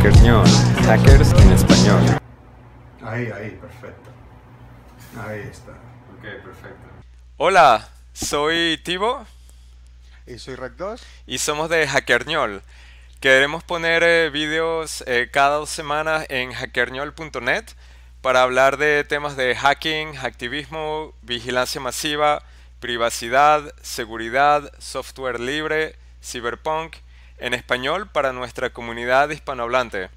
Hackerñol, hackers en español. Ahí, ahí, perfecto. Ahí está. Ok, perfecto. Hola, soy Tibo. Y soy Red2. Y somos de Hackerñol. Queremos poner eh, vídeos eh, cada dos semanas en hackerñol.net para hablar de temas de hacking, activismo, vigilancia masiva, privacidad, seguridad, software libre, cyberpunk, en español para nuestra comunidad hispanohablante.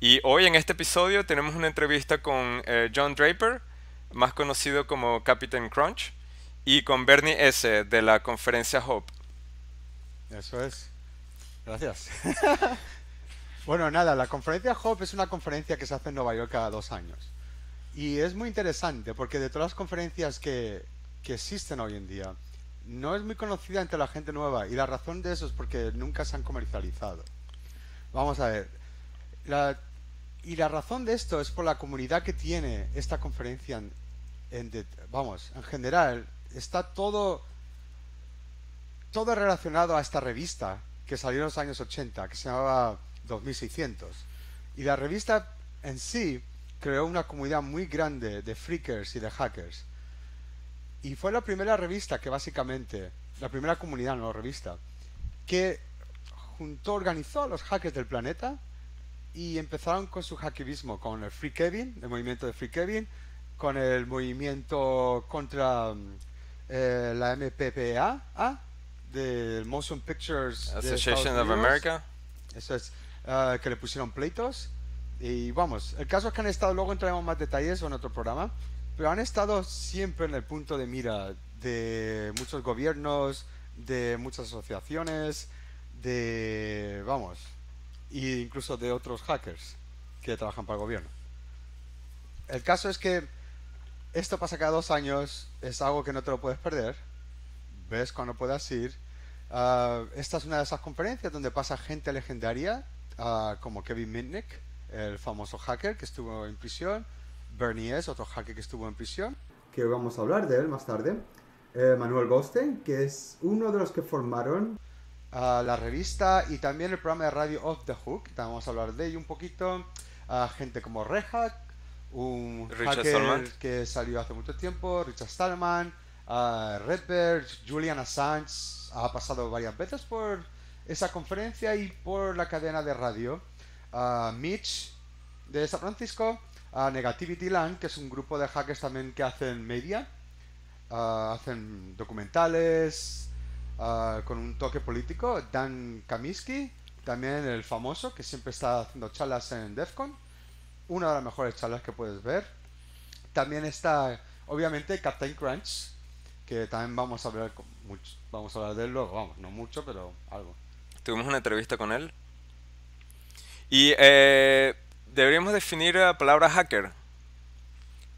Y hoy en este episodio tenemos una entrevista con eh, John Draper, más conocido como Captain Crunch, y con Bernie S. de la conferencia Hope. Eso es. Gracias. bueno, nada, la conferencia Hope es una conferencia que se hace en Nueva York cada dos años. Y es muy interesante porque de todas las conferencias que, que existen hoy en día, no es muy conocida entre la gente nueva. Y la razón de eso es porque nunca se han comercializado. Vamos a ver. y la razón de esto es por la comunidad que tiene esta conferencia. En, vamos, en general, está todo, todo relacionado a esta revista que salió en los años 80, que se llamaba 2600. Y la revista en sí creó una comunidad muy grande de freakers y de hackers. Y fue la primera revista que básicamente, la primera comunidad, no revista, que junto organizó a los hackers del planeta y empezaron con su hackerismo, con el Free Kevin, el movimiento de Free Kevin, con el movimiento contra eh, la MPPA, del Motion Pictures Association of America. Eso es, ah, que le pusieron pleitos. Y vamos, el caso es que han estado, luego entraremos más detalles en otro programa, pero han estado siempre en el punto de mira de muchos gobiernos, de muchas asociaciones, de, vamos, e incluso de otros hackers que trabajan para el gobierno. El caso es que esto pasa cada dos años, es algo que no te lo puedes perder ves cuando puedas ir. Ah, esta es una de esas conferencias donde pasa gente legendaria, ah, como Kevin Mitnick, el famoso hacker que estuvo en prisión, Bernie S., otro hacker que estuvo en prisión, que vamos a hablar de él más tarde, eh, Manuel Goldstein, que es uno de los que formaron ah, la revista y también el programa de radio Off the Hook, vamos a hablar de ello un poquito, gente como Rehack, un hacker que salió hace mucho tiempo, Richard Stallman, Uh, Redbird, Julian Assange. Ha pasado varias veces por esa conferencia y por la cadena de radio. Mitch de San Francisco, Negativity Land, que es un grupo de hackers también que hacen media, hacen documentales con un toque político. Dan Kaminsky, también el famoso, que siempre está haciendo charlas en DEFCON. Una de las mejores charlas que puedes ver. También está, obviamente, Captain Crunch, que también vamos a hablar vamos a hablar de él luego, vamos, no mucho, pero algo. Tuvimos una entrevista con él. Y eh, deberíamos definir la palabra hacker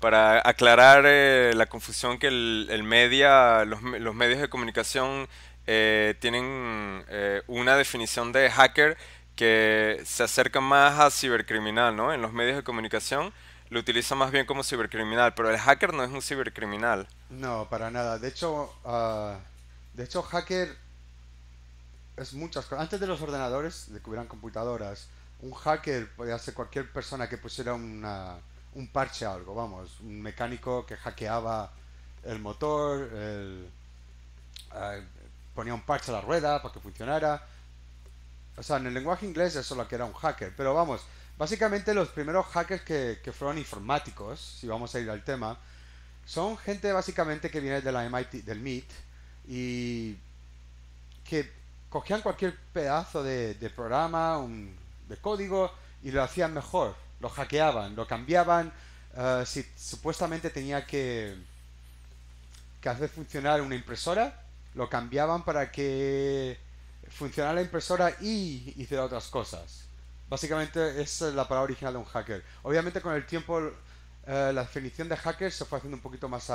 para aclarar eh, la confusión que el, media, los, los, medios de comunicación eh, tienen una definición de hacker que se acerca más a cibercriminal, ¿no? En los medios de comunicación lo utiliza más bien como cibercriminal, pero el hacker no es un cibercriminal. No, para nada. De hecho, uh, de hecho, hacker es muchas cosas. Antes de los ordenadores, de que hubieran computadoras, un hacker podía ser cualquier persona que pusiera una, un parche a algo, vamos, un mecánico que hackeaba el motor, el, uh, ponía un parche a la rueda para que funcionara. O sea, en el lenguaje inglés eso es lo que era un hacker, pero vamos, Básicamente los primeros hackers que, fueron informáticos, si vamos a ir al tema, son gente básicamente que viene de la MIT, del MIT y que cogían cualquier pedazo de, programa, un, de código y lo hacían mejor, lo hackeaban, lo cambiaban, eh, si supuestamente tenía que, que hacer funcionar una impresora, lo cambiaban para que funcionara la impresora y hiciera otras cosas. Básicamente es la palabra original de un hacker. Obviamente con el tiempo eh, la definición de hacker se fue haciendo un poquito más,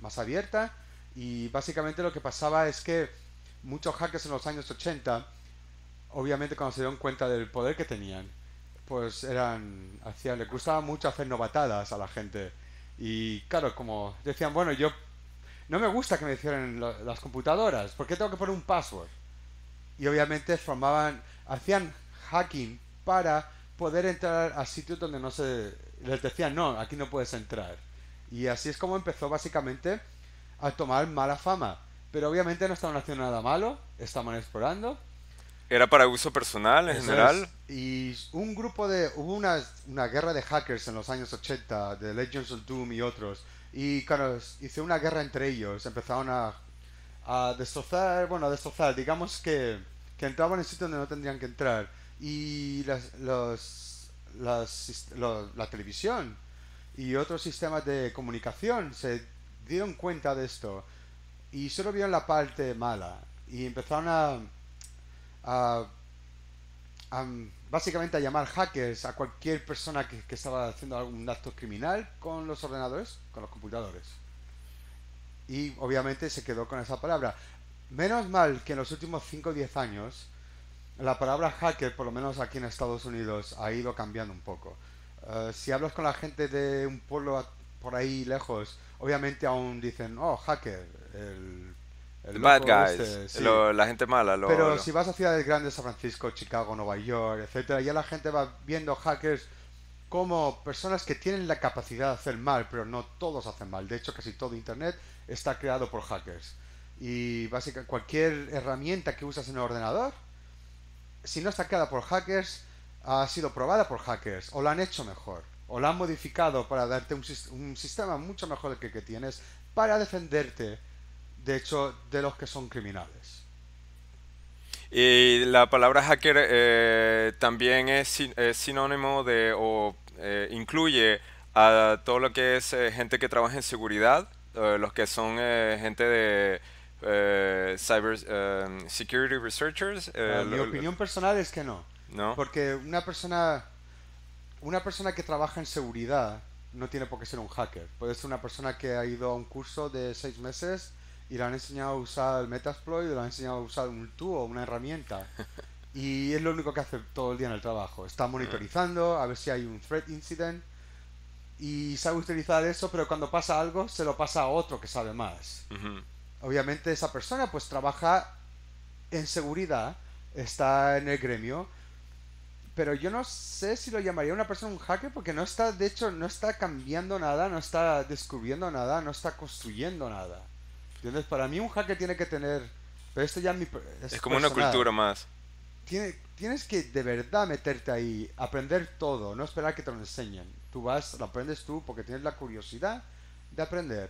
más abierta y básicamente lo que pasaba es que muchos hackers en los años 80, obviamente cuando se dieron cuenta del poder que tenían, pues eran, hacían, les gustaba mucho hacer novatadas a la gente. Y claro, como decían, bueno, yo no me gusta que me hicieran las computadoras, ¿por qué tengo que poner un password? Y obviamente formaban, hacían hacking para poder entrar a sitios donde no se... Les decían, no, aquí no puedes entrar. Y así es como empezó básicamente a tomar mala fama. Pero obviamente no estaban haciendo nada malo, estaban explorando. ¿Era para uso personal en Eso general? es. Y un grupo de... Hubo una, una guerra de hackers en los años 80, de Legends of Doom y otros. Y claro, hizo una guerra entre ellos. Empezaron a, a destrozar, bueno, a destrozar, digamos que, que entraban en sitios donde no tendrían que entrar. Y las, los, las la televisión y otros sistemas de comunicación se dieron cuenta de esto y solo vieron la parte mala y empezaron a, a, a, básicamente a llamar hackers a cualquier persona que, estaba haciendo algún acto criminal con los ordenadores, con los computadores. Y obviamente se quedó con esa palabra. Menos mal que en los últimos 5 o 10 años la palabra hacker, por lo menos aquí en Estados Unidos, ha ido cambiando un poco. Eh, si hablas con la gente de un pueblo por ahí lejos, obviamente aún dicen, oh, hacker, el, el The bad guys, este", sí. lo- la gente mala. Lo, Pero lo- si vas a ciudades grandes, San Francisco, Chicago, Nueva York, etcétera, ya la gente va viendo hackers como personas que tienen la capacidad de hacer mal, pero no todos hacen mal. De hecho, casi todo Internet está creado por hackers. Y básicamente cualquier herramienta que usas en el ordenador, si no está creada por hackers, ha sido probada por hackers, o la han hecho mejor, o la han modificado para darte un, un sistema mucho mejor del que, que tienes, para defenderte, de hecho, de los que son criminales. Y la palabra hacker eh, también es, sin- es sinónimo de o eh, incluye a todo lo que es eh, gente que trabaja en seguridad, eh, los que son gente de cyber security researchers, Ah, mi lo- opinión personal es que no. ¿no? Porque una persona, una persona que trabaja en seguridad no tiene por qué ser un hacker. Puede ser una persona que ha ido a un curso de seis meses y le han enseñado a usar el Metasploit, le han enseñado a usar un tubo, una herramienta. Y es lo único que hace todo el día en el trabajo. Está monitorizando a ver si hay un threat incident y sabe utilizar eso, pero cuando pasa algo se lo pasa a otro que sabe más obviamente esa persona pues trabaja en seguridad, está en el gremio, pero yo no sé si lo llamaría una persona un hacker porque no está, de hecho, no está cambiando nada, no está descubriendo nada, no está construyendo nada. ¿Entiendes? Para mí un hacker tiene que tener, pero esto ya es mi per- Es como una cultura más. Tiene- tienes que de verdad meterte ahí, aprender todo, no esperar que te lo enseñen. Tú vas, lo aprendes tú porque tienes la curiosidad de aprender.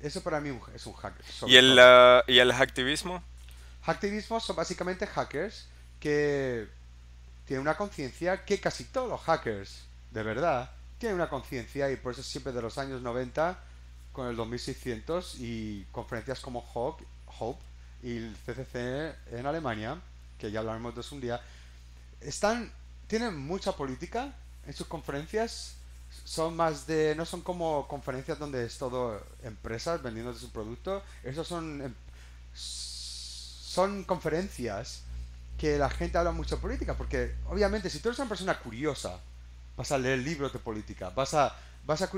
Eso para mí un- es un hacker. ¿Y el, ah, ¿y el hacktivismo? Hacktivismo son básicamente hackers que tienen una conciencia que casi todos los hackers, de verdad, tienen una conciencia y por eso siempre de los años 90 con el 2600 y conferencias como Hope, Hope y el CCC en Alemania, que ya hablaremos de eso un día, están tienen mucha política en sus conferencias. Son más de no son como conferencias donde es todo empresas vendiendo su producto. Esos son em- son conferencias que la gente habla mucho de política, porque obviamente si tú eres una persona curiosa, vas a leer libros de política, vas a, vas a,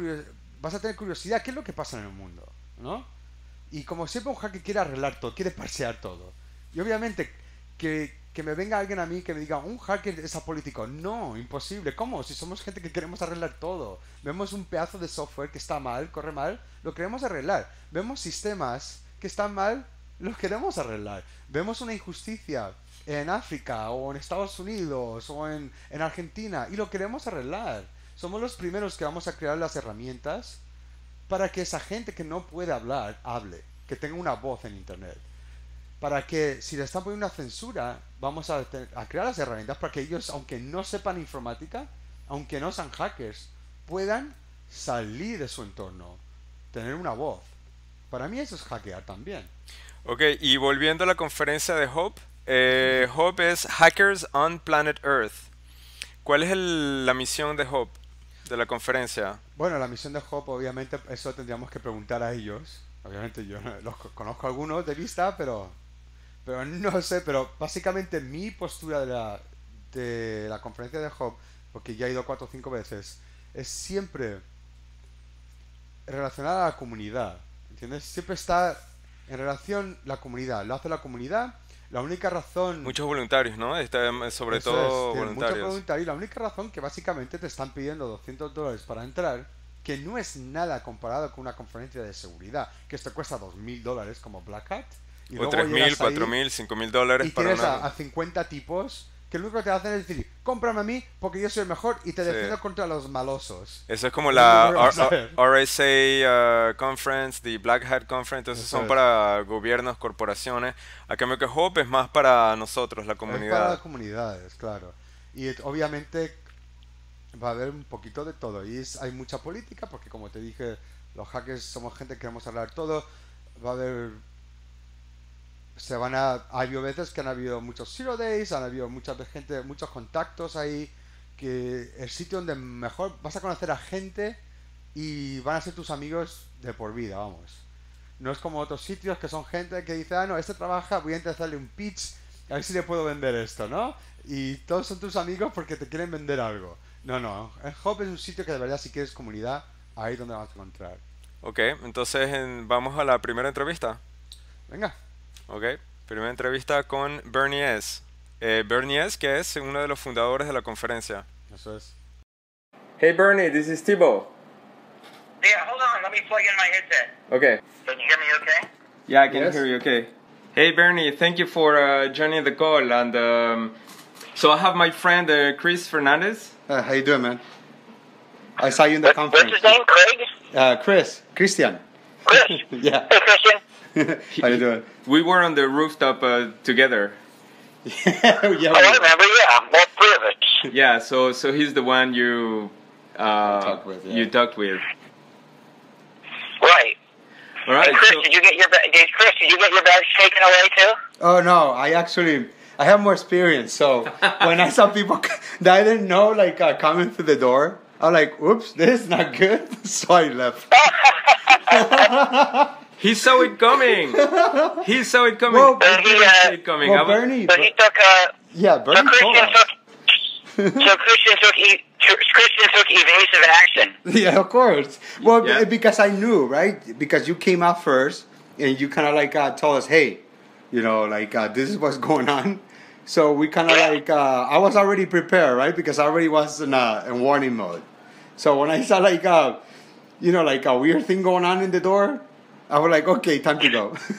vas a tener curiosidad, ¿qué es lo que pasa en el mundo? ¿No? Y como siempre un hacker quiere arreglar todo, quiere parsear todo. Y obviamente que, que me venga alguien a mí que me diga, un hacker es apolítico. No, imposible. ¿Cómo? Si somos gente que queremos arreglar todo. Vemos un pedazo de software que está mal, corre mal, lo queremos arreglar. Vemos sistemas que están mal, los queremos arreglar. Vemos una injusticia en África o en Estados Unidos o en, en Argentina y lo queremos arreglar. Somos los primeros que vamos a crear las herramientas para que esa gente que no puede hablar hable, que tenga una voz en Internet. Para que si le están poniendo una censura, vamos a, crear las herramientas para que ellos, aunque no sepan informática, aunque no sean hackers, puedan salir de su entorno, tener una voz. Para mí eso es hackear también. Ok, y volviendo a la conferencia de Hope, eh, Hope es Hackers on Planet Earth. ¿Cuál es el- la misión de Hope, de la conferencia? Bueno, la misión de Hope, obviamente, eso tendríamos que preguntar a ellos. Obviamente yo los co- conozco algunos de vista, pero, pero no sé. Pero básicamente mi postura de la, de la conferencia de Hope, porque ya he ido cuatro o cinco veces, es siempre relacionada a la comunidad. ¿Entiendes? Siempre está en relación la comunidad. Lo hace la comunidad La única razón... Muchos voluntarios, ¿no? Este, sobre Eso todo es, tienen muchos voluntarios. voluntarios. La única razón que básicamente te están pidiendo 200 dólares para entrar, que no es nada comparado con una conferencia de seguridad, que esto cuesta 2.000 dólares como Black Hat. Y O luego 3.000, llegas ahí 4.000, 5.000 dólares Y para tienes una... a, a 50 tipos que lo único que te hacen es decir, cómprame a mí porque yo soy el mejor y te Sí. defiendo contra los malosos. Eso es como la. RSA uh, Conference, the Black Hat Conference, entonces Eso son es. para gobiernos, corporaciones. A cambio que Hope es más para nosotros, la Es para comunidad. las comunidades, claro. Y obviamente va a haber un poquito de todo. Y es- hay mucha política, porque como te dije, los hackers somos gente que queremos hablar todo. Va a haber. Se van a. Ha habido veces que han habido muchos zero days, han habido mucha gente, muchos contactos ahí. Que el sitio donde mejor vas a conocer a gente y van a ser tus amigos de por vida, vamos. No es como otros sitios que son gente que dice, ah, no, este trabaja, voy a intentarle un pitch, a ver si le puedo vender esto, ¿no? Y todos son tus amigos porque te quieren vender algo. No, no, el Hub es un sitio que de verdad si quieres comunidad, ahí es donde vas a encontrar. Ok, entonces en- vamos a la primera entrevista. Venga, Ok, primera entrevista con Bernie S. Eh, Bernie S, que es uno de los fundadores de la conferencia. eso es. Hey Bernie, this is Thibaut. Yeah, hold on. Let me plug in my headset. Okay. Can you hear me okay? Yeah, I can Yes. hear you. Okay. Hey Bernie, thank you for uh, joining the call. And um, so I have my friend uh, Chris Fernandez. Uh, how you doing, man? I saw you in the What, what's his name? Craig? Uh, Chris, Christian. Chris. Yeah. Hey, Christian. How you doing? We were on the rooftop uh, together. yeah, Oh, I remember. Yeah, all three of us. Yeah, so so he's the one you uh, Talked with, yeah. you talked with. Right. All Hey, right. Chris, So, did you get your ba- did Chris? Did you get your bags taken away too? Oh no, I actually I have more experience. So when I saw people that I didn't know like uh, coming through the door, I'm like, "Oops, this is not good." So I left. He saw it coming. he saw it coming. Well, I didn't uh, see it coming. well, Bernie, So he took. Uh, yeah, so Bernie told Christian us. took. So Christian took. E- Christian took evasive action. Yeah, of course. Well, Yeah. because I knew, right? Because you came out first, and you kind of like uh, told us, "Hey, you know, like uh, this is what's going on." So we kind of Yeah. like uh, I was already prepared, right? Because I already was in, uh, in warning mode. So when I saw like uh, you know, like a weird thing going on in the door, I was like, "Okay, time to go."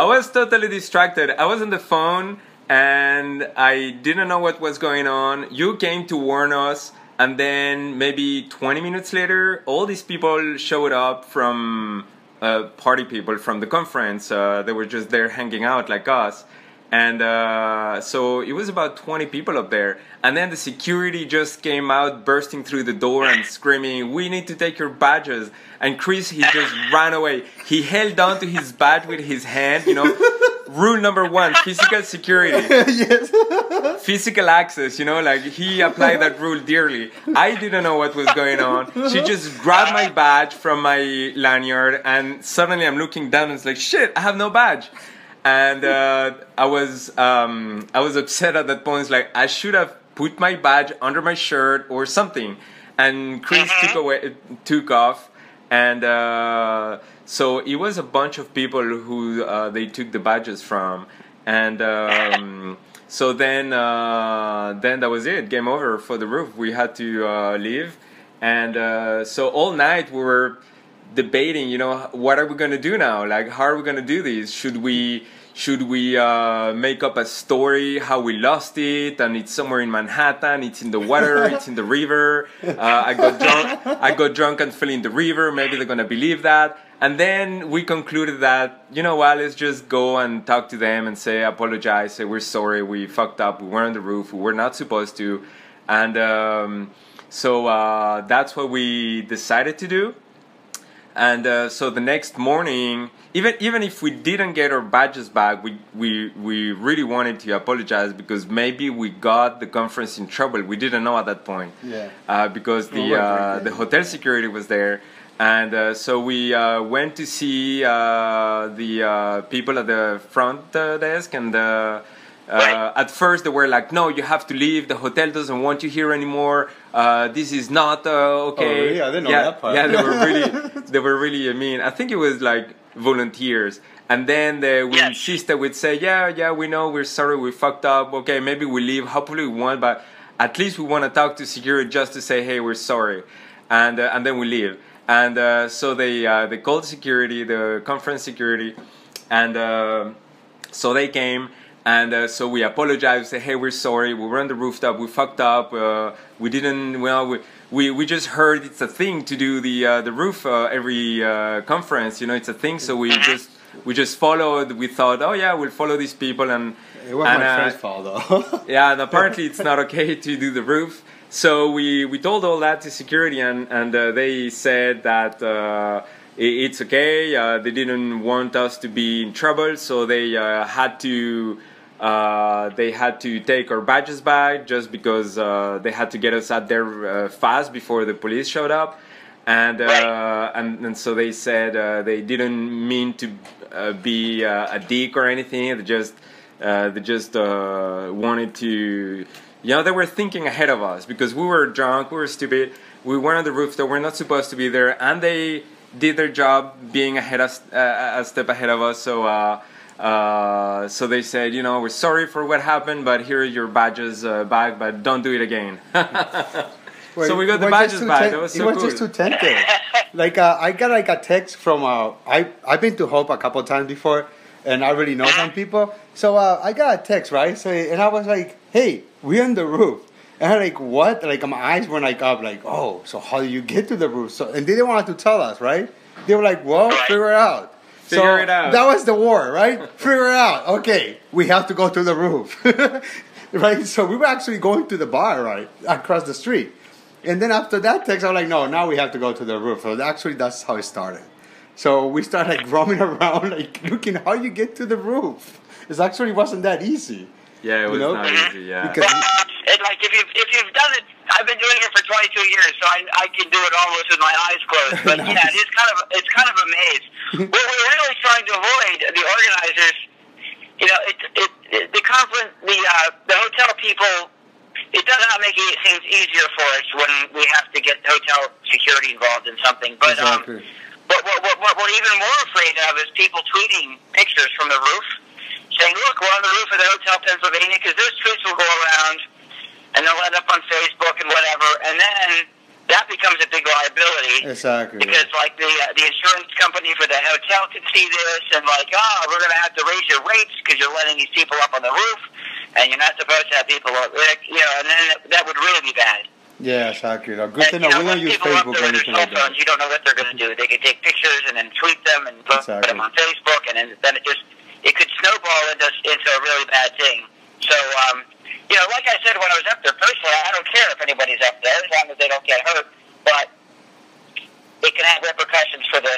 I was totally distracted. I was on the phone and I didn't know what was going on. You came to warn us, and then maybe 20 minutes later, all these people showed up from uh, party people from the conference. Uh, they were just there hanging out like us. And uh, so it was about 20 people up there. And then the security just came out bursting through the door and screaming, We need to take your badges. And Chris, he just ran away. He held on to his badge with his hand, you know. Rule number one physical security, yes. physical access, you know, like he applied that rule dearly. I didn't know what was going on. She just grabbed my badge from my lanyard, and suddenly I'm looking down and it's like, shit, I have no badge and uh, I was um, I was upset at that point. It's like I should have put my badge under my shirt or something. And Chris took away took off, and uh, so it was a bunch of people who uh, they took the badges from, and. Um, so then, uh, then that was it. Game over for the roof. We had to uh, leave, and uh, so all night we were debating you know what are we going to do now? Like how are we going to do this? Should we should we uh, make up a story how we lost it and it's somewhere in manhattan it's in the water it's in the river uh, i got drunk i got drunk and fell in the river maybe they're going to believe that. And then we concluded that you know what let's just go and talk to them and say apologize say we're sorry we fucked up we were on the roof we were not supposed to. And um, so uh, that's what we decided to do and uh, so the next morning even even if we didn't get our badges back we we we really wanted to apologize because maybe we got the conference in trouble. We didn't know at that point. Yeah. uh, because the uh, the hotel security was there. And uh, so we uh, went to see uh, the uh, people at the front uh, desk and uh, at first they were like no you have to leave the hotel doesn't want you here anymore uh, this is not uh, okay Oh, really? I didn't know yeah, that part. yeah they were really they were really mean i think it was like volunteers and then the, we Yes. insisted. We'd say, "Yeah, yeah, we know, we're sorry, we fucked up. Okay, maybe we leave. Hopefully, we won't, but at least we want to talk to security just to say, hey, we're sorry," and uh, and then we leave. And uh, so they uh, they called security, the conference security, and. Uh, so they came and uh, so we apologized. We said, "Hey, we're sorry. We were on the rooftop. We fucked up. Uh, we didn't. Well, we, we we just heard it's a thing to do the uh, the roof uh, every uh, conference. You know, it's a thing. So we just we just followed. We thought, oh yeah, we'll follow these people and It was and, my uh, friend's fault though. yeah, and apparently it's not okay to do the roof. So we, we told all that to security, and and uh, they said that uh, it's okay. Uh, they didn't want us to be in trouble, so they uh, had to uh, they had to take our badges back just because uh, they had to get us out there uh, fast before the police showed up. And, uh, and and so they said uh, they didn't mean to uh, be uh, a dick or anything. They just uh, they just uh, wanted to, you know, they were thinking ahead of us because we were drunk, we were stupid, we were on the rooftop, we're not supposed to be there, and they did their job being ahead of, uh, a step ahead of us. So. Uh, so they said, you know, we're sorry for what happened, but here are your badges uh, back, but don't do it again. so we got the It was just badges too back. temp- That was it so was cool. just too tempting. like uh, I got like a text from uh, I I've been to Hope a couple times before, and I already know some people. So uh, I got a text right, so and I was like, "Hey, we're on the roof." And I'm like, "What?" Like my eyes were like up, like, "Oh, so how do you get to the roof?" So and they didn't want to tell us, right? They were like, "Well, figure it out." Figure so it out. That was the war, right? figure it out. Okay, we have to go to the roof, right? So we were actually going to the bar, right, across the street. And then after that text, I'm like, no, now we have to go to the roof. So actually, that's how it started. So we started like roaming around, like looking how you get to the roof. It actually wasn't that easy. yeah, it you was know? not easy. Yeah. Because- it, like if you've if you've done it, I've been doing it for 22 years, so I I can do it almost with my eyes closed. But Nice. yeah, it's kind of it's kind of a maze. what we're really trying to avoid, the organizers, you know, it it, it the conference, the uh, the hotel people. It does not make it things easier for us when we have to get hotel security involved in something. But um, but what, what, what we're even more afraid of is people tweeting pictures from the roof, saying, "Look, we're on the roof of the Hotel Pennsylvania," because those tweets will go around, and they'll end up on Facebook and whatever, and then that becomes a big liability. Exactly. Because like the uh, the insurance company for the hotel could see this and like, oh, we're gonna have to raise your rates because you're letting these people up on the roof, and you're not supposed to have people, up, you know, and then that would really be bad. Yeah, exactly. Good to And, you know, We don't use Facebook or anything like that. you don't know what they're going to do. They could take pictures and then tweet them and put Exactly. them on Facebook, and then, then it just it could snowball into, into a really bad thing. So, um, you know, like I said when I was up there, personally, I don't care if anybody's up there as long as they don't get hurt. But it can have repercussions for the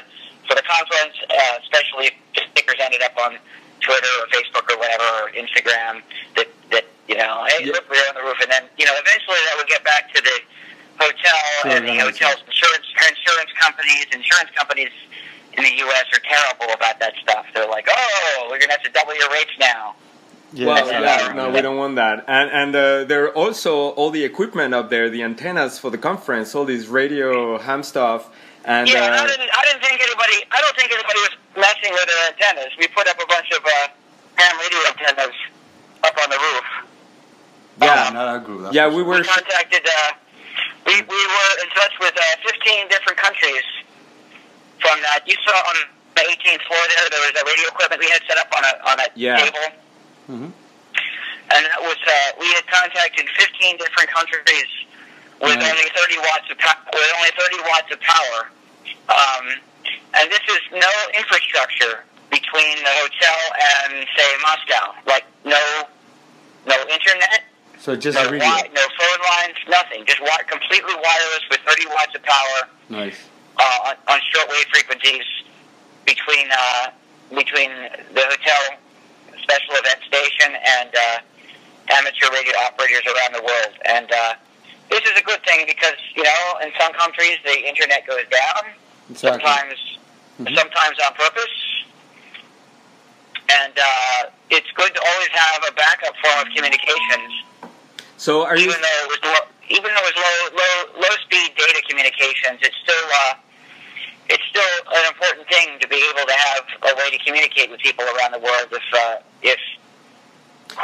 for the conference, uh, especially if stickers ended up on Twitter or Facebook or whatever or Instagram that that you know, hey, Yeah. look, we're on the roof, and then you know, eventually that would get back to the hotel Sure, and the hotel's insurance insurance companies. Insurance companies in the U.S. are terrible about that stuff. They're like, oh, we're gonna have to double your rates now. Yeah, Well, Yeah. yeah, no, we don't want that. And and uh, there are also all the equipment up there, the antennas for the conference, all this radio ham stuff, and yeah, and I uh, didn't. I didn't think anybody. I don't think anybody was messing with their antennas. We put up a bunch of uh, ham radio antennas up on the roof. yeah, not our group. yeah, we were. We contacted. Uh, we we were in touch with uh, 15 different countries. From that, you saw on the 18th floor there, there was a radio equipment we had set up on a on a Yeah. table. Mhm. And that was uh, we had contacted 15 different countries with Nice. only 30 watts of pow- with only 30 watts of power. Um, and this is no infrastructure between the hotel and say Moscow, like no no internet, So just no, radio. wi- no phone lines, nothing. Just wi- completely wireless with 30 watts of power Nice. uh, on, on shortwave frequencies between uh, between the hotel special event station and uh, amateur radio operators around the world. And uh, this is a good thing because you know in some countries the internet goes down, Exactly. sometimes Mhm. sometimes on purpose. And uh, it's good to always have a backup form of communications So are you? even though it was low, even though it was low low low speed data communications, it's still uh, it's still an important thing to be able to have a way to communicate with people around the world. If uh, if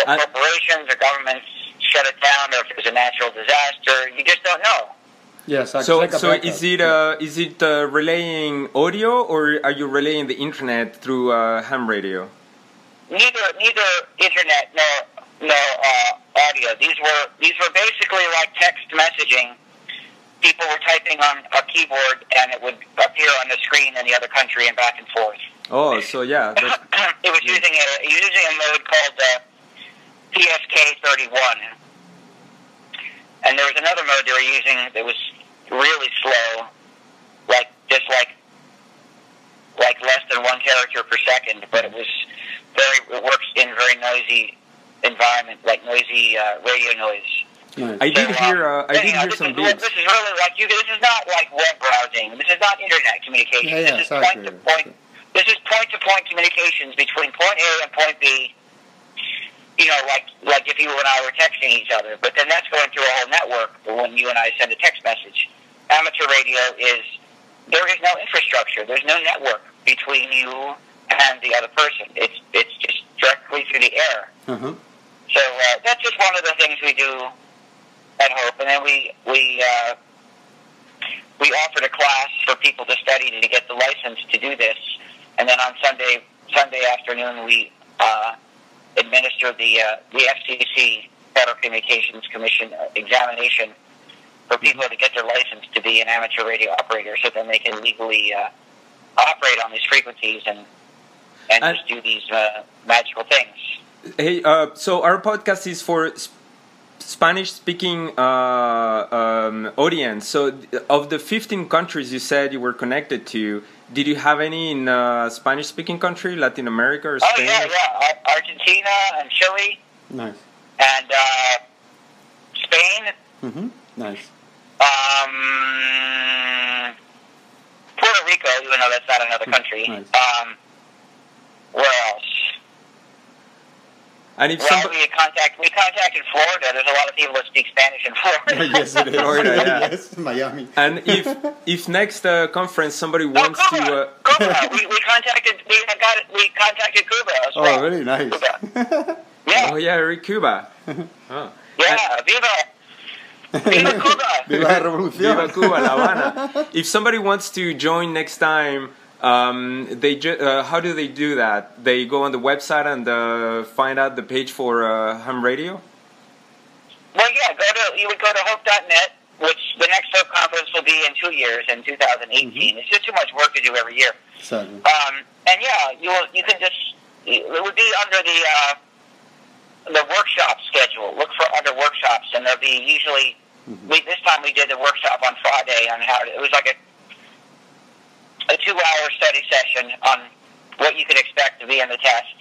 I- corporations or governments shut it down, or if there's a natural disaster, you just don't know. Yes. Yeah, So, so is it uh, is it uh, relaying audio or are you relaying the internet through uh, ham radio? Neither neither internet nor nor uh, audio. These were these were basically like text messaging. People were typing on a keyboard, and it would appear on the screen in the other country and back and forth. Oh, so yeah, it was using a using a mode called uh, PSK thirty one, and there was another mode they were using that was really slow, like just like like less than one character per second, but it was very it works in very noisy environment, like noisy uh, radio noise. I did So, um, hear uh, I did anyhow, hear this some is, beats. This is really like you. This is not like web browsing. This is not internet communication. Yeah, yeah, this is it's point to accurate. point. This is point to point communications between point A and point B. You know, like like if you and I were texting each other, but then that's going through a whole network when you and I send a text message. Amateur radio is there is no infrastructure. There's no network between you and the other person. It's it's just directly through the air. Uh-huh. So uh, that's just one of the things we do at Hope, and then we we uh, we offered a class for people to study to get the license to do this, and then on Sunday Sunday afternoon we uh, administered the uh, the FCC Federal Communications Commission examination for people to get their license to be an amateur radio operator, so then they can legally uh, operate on these frequencies and and And- just do these uh, magical things. Hey, uh, so our podcast is for sp- Spanish-speaking uh, um, audience. So, of the 15 countries you said you were connected to, did you have any in uh, Spanish-speaking country, Latin America or Spain? Oh Spain? yeah, yeah. Argentina and Chile Nice. and uh, Spain, Mm-hmm. Nice. um, Puerto Rico, even though that's not another country. Nice. Um, where else? And if Well, somebody, we contact we contacted Florida. There's a lot of people that speak Spanish in Florida. yes, it is. Florida, yeah. yes, Miami. and if if next uh, conference somebody Oh, wants Cuba, to, uh, Cuba. we, we contacted we got we contacted Cuba as Oh, well. really nice. Cuba. Yeah, oh yeah, Cuba. Oh. yeah. Viva, Viva Cuba. Viva la revolución. Viva Cuba, La Habana. If somebody wants to join next time, um, they ju- uh, how do they do that? They go on the website and uh, find out the page for uh, ham radio. Well, yeah, go to you would go to hope.net, which the next Hope conference will be in two years, in 2018. Mm-hmm. It's just too much work to do every year. Exactly. Um, and yeah, you will, you can just it would be under the uh, the workshop schedule. Look for other workshops, and there'll be usually. We, this time we did the workshop on Friday on how to, it was like a a two hour study session on what you could expect to be in the test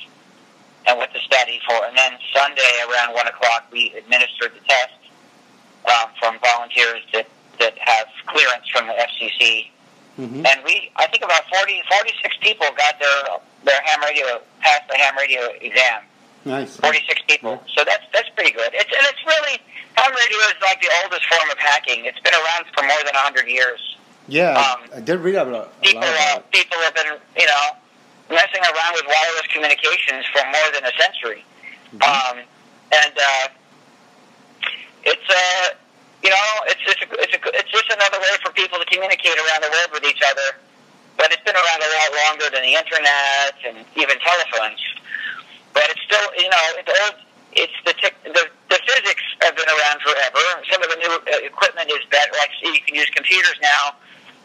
and what to study for. And then Sunday around one o'clock we administered the test um, from volunteers that that have clearance from the FCC Mm-hmm. and we I think about 40, 46 people got their their ham radio passed the ham radio exam. Nice. Forty six people, so that's that's pretty good. It's and it's really ham radio is like the oldest form of hacking. It's been around for more than hundred years. Yeah, Um, I did read about a People uh, it. people have been you know messing around with wireless communications for more than a century, Mm-hmm. um, and uh, it's uh you know it's just a, it's a, it's just another way for people to communicate around the world with each other. But it's been around a lot longer than the internet and even telephones. But it's still you know it's old. It's the tech the the physics have been around forever. Some of the new uh, equipment is better. Like you can use computers now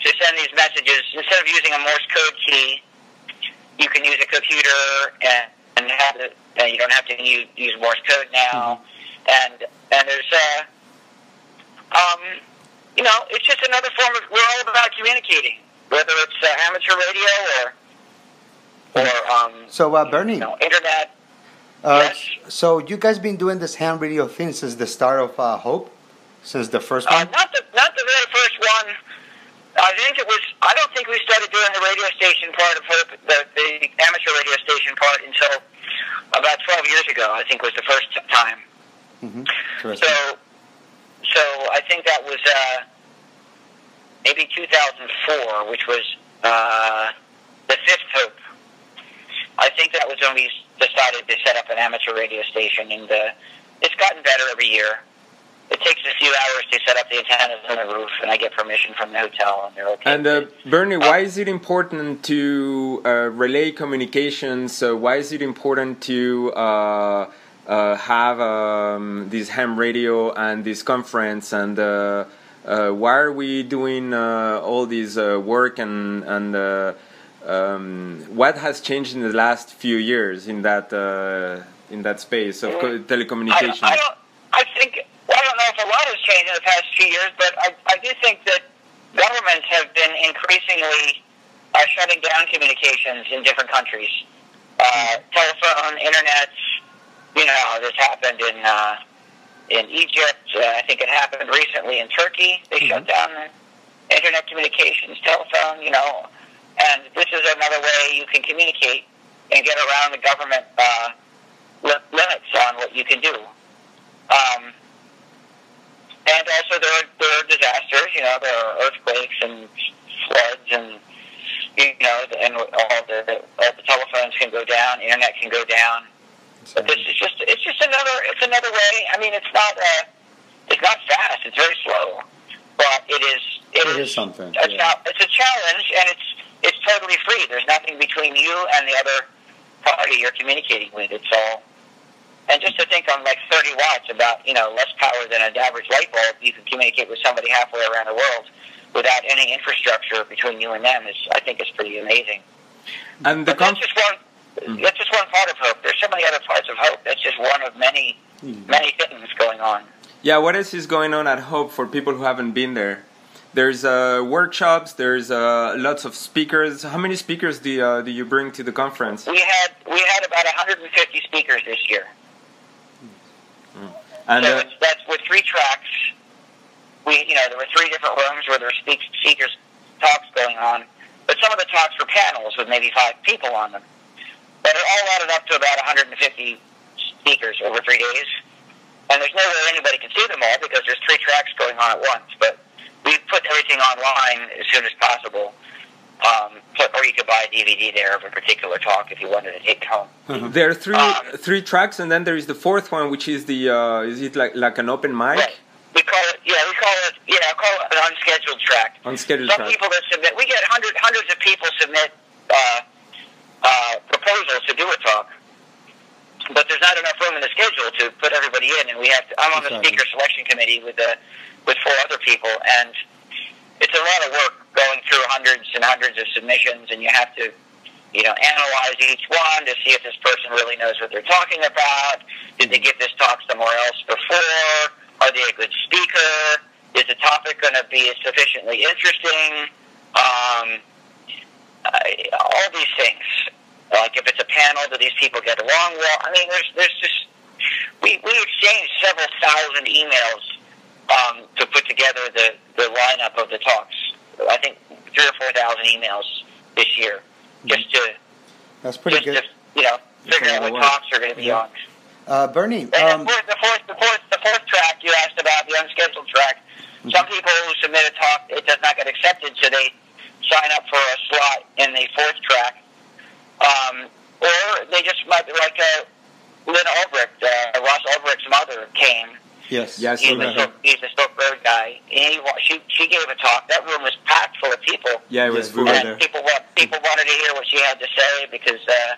to send these messages instead of using a Morse code key. You can use a computer and and have it. And you don't have to use, use Morse code now. And and there's uh um you know it's just another form of we're all about communicating, whether it's uh, amateur radio or or um So, uh, Bernie, you know internet. uh, yes. so you guys been doing this ham radio thing since the start of uh, Hope? Since the first Uh, one? not the not the very first one. I think it was. I don't think we started doing the radio station part of Hope, the, the amateur radio station part until about twelve years ago. I think was the first time. Mm-hmm. So, so I think that was uh, maybe 2004, which was uh, the Fifth Hope. I think that was when we decided to set up an amateur radio station, and uh, it's gotten better every year. It takes a few hours to set up the antennas on the roof, and I get permission from the hotel, and they're okay. And uh, Bernie, why is it important to uh, relay communications? Uh, why is it important to uh, uh, have um, this ham radio and this conference? And uh, why are we doing all this work? And and um, what has changed in the last few years in that in that space of telecommunications? I, I, I think well, I don't know if a lot has changed in the past few years, but I, I do think that governments have been increasingly uh, shutting down communications in different countries. Uh, telephone, internet, you know, this happened in uh, in Egypt. Uh, I think it happened recently in Turkey. They mm-hmm. shut down internet communications, telephone, you know, and this is another way you can communicate and get around the government uh, li- limits on what you can do. Um, and also there are, there are disasters. You know, there are earthquakes and floods, and you know, and all the all the telephones can go down, internet can go down. But this is just it's just another it's another way. I mean, it's not uh, it's not fast. It's very slow, but it is it, it is, is something. It's, yeah. it's a challenge, and it's it's totally free. There's nothing between you and the other party you're communicating with. It's all and just to think on like 30 watts, about you know less power than an average light bulb, you can communicate with somebody halfway around the world without any infrastructure between you and them. Is I think is pretty amazing. And the but that's just one. Mm-hmm. That's just one part of hope. There's so many other parts of hope. That's just one of many, mm-hmm. many things going on. Yeah, what else is going on at Hope for people who haven't been there? There's uh, workshops. There's uh, lots of speakers. How many speakers do uh, do you bring to the conference? We had we had about 150 speakers this year. And so uh, that's with three tracks. We, you know, there were three different rooms where there were speak, speakers talks going on, but some of the talks were panels with maybe five people on them. But it all added up to about 150 speakers over three days. And there's no way anybody can see them all because there's three tracks going on at once. But we put everything online as soon as possible. Um, or you could buy a DVD there of a particular talk if you wanted to take home. Mm-hmm. There are three um, three tracks, and then there is the fourth one, which is the uh, is it like like an open mic? Right. We call it yeah, we call it yeah, I call it an unscheduled track. Unscheduled Some track. people that submit, we get hundreds hundreds of people submit uh, uh, proposals to do a talk, but there's not enough room in the schedule to put everybody in, and we have. To, I'm on the speaker selection committee with the with four other people, and it's a lot of work going through hundreds and hundreds of submissions, and you have to, you know, analyze each one to see if this person really knows what they're talking about. Did they give this talk somewhere else before? Are they a good speaker? Is the topic going to be sufficiently interesting? Um, all these things. Like if it's a panel, do these people get along well? I mean, there's there's just we we exchanged several thousand emails um, to put together the the lineup of the talks. I think three or four thousand emails this year just to that's pretty just good. To, you know, figure out what talks are going to be yeah. on. Uh, Bernie, um, the, fourth, the fourth, the fourth, the fourth track you asked about the unscheduled track. Mm-hmm. Some people who submit a talk, it does not get accepted, so they sign up for a slot in the fourth track, um, or they just might be like uh, Lynn Ulbricht, uh, Ross Ulbricht's mother came Yes. Yes. He's, a, Silk, he's a Silk Road guy. And He, she she gave a talk. That room was packed full of people. Yeah, it was. Yeah, we and there. people people wanted to hear what she had to say because uh,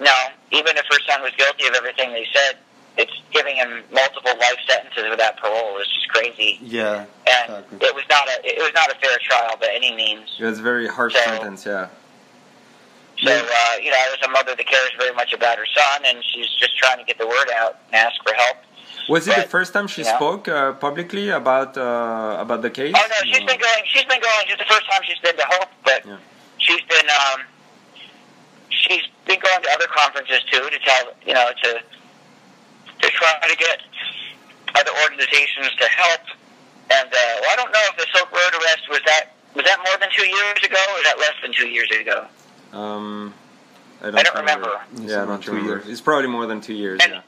no, even if her son was guilty of everything they said, it's giving him multiple life sentences without parole. It's just crazy. Yeah. And exactly. it was not a it was not a fair trial by any means. It was a very harsh so, sentence. Yeah. So uh, you know, I as a mother that cares very much about her son, and she's just trying to get the word out and ask for help. Was it but, the first time she spoke uh, publicly about uh, about the case? Oh no, she's no. been going. She's been going. Just the first time she's been to Hope, but yeah. she's been um, she's been going to other conferences too to tell you know to to try to get other organizations to help. And uh, well, I don't know if the Silk Road arrest was that was that more than two years ago or was that less than two years ago? Um, I don't, I don't remember. remember. Yeah, not two years. It's probably more than two years. And, yeah.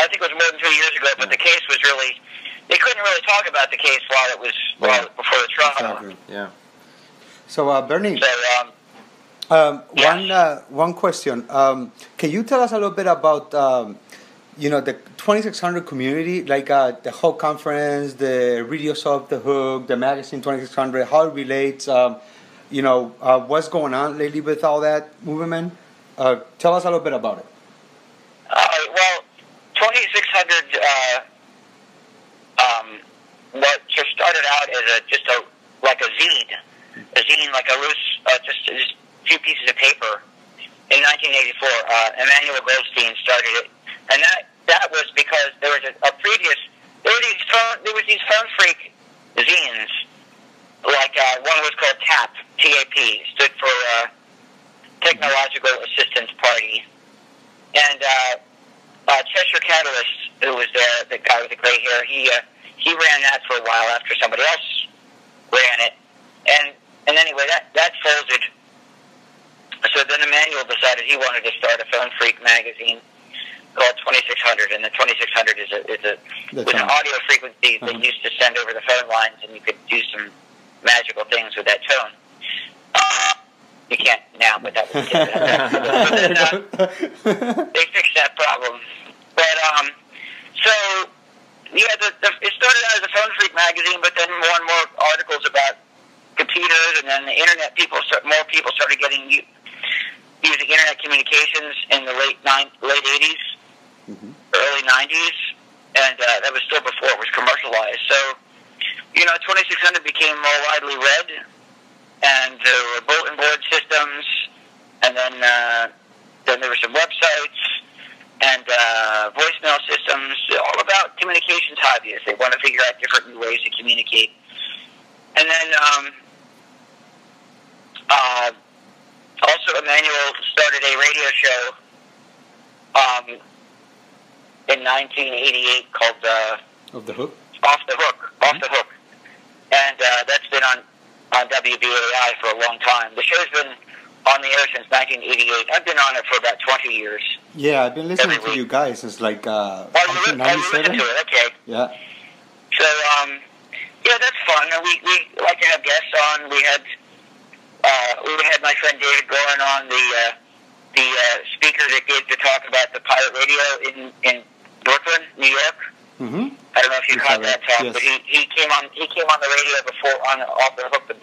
I think it was more than two years ago, but the case was really they couldn't really talk about the case while it was while, before the trial. Exactly. Yeah. So, uh, Bernie, So, um, um, Yeah. one uh, one question. Um, can you tell us a little bit about um, you know the 2600 community, like uh, the whole conference, the radio show Off the Hook, the magazine 2600, how it relates? Um, you know uh, what's going on lately with all that movement? Uh, tell us a little bit about it. Uh, well, 2600, uh, um, what just started out as a just a like a zine, a zine like a loose, uh, just just a few pieces of paper. In 1984, uh, Emmanuel Goldstein started it, and that that was because there was a, a previous there were these phone there was these phone freak zines, like uh, one was called TAP, T-A-P, stood for uh, Technological Assistance Party, and uh, uh, Cheshire Catalyst, who was there, the guy with the gray hair, he uh, he ran that for a while after somebody else ran it, and and anyway, that that folded. So then Emmanuel decided he wanted to start a phone freak magazine called 2600, and the 2600 is a is a The was an audio frequency that Uh-huh. used to send over the phone lines, and you could do some magical things with that tone. You can't now, but that was. but then, uh, they fixed that problem. But um, so yeah, the, the, it started out as a phone freak magazine, but then more and more articles about computers, and then the internet. People, start, more people started getting u- using internet communications in the late nine, late 80s early '90s, and uh, that was still before it was commercialized. So you know, 2600 became more widely read, and there were bulletin board systems, and then uh, then there were some websites and uh, voicemail systems, all about communications hobbyists. They want to figure out different new ways to communicate. And then um, uh, also Emmanuel started a radio show um, in 1988 called uh, of the hook. Off the Hook. Off the Hook. And uh, that's been on, on WBAI for a long time. The show's been on the air since 1988. I've been on it for about 20 years. Yeah, I've been listening Every to you guys since like uh, Oh, you, li- oh, you listen 97. to it. Okay. Yeah. So, um, yeah, that's fun. We, we like to have guests on. We had uh, we had my friend David Gorin on the uh, the uh, speaker that gave the talk about the pirate radio in in Brooklyn, New York. Mm-hmm. I don't know if you You caught that talk, yes. but he, he came on he came on the radio before on off the hook the,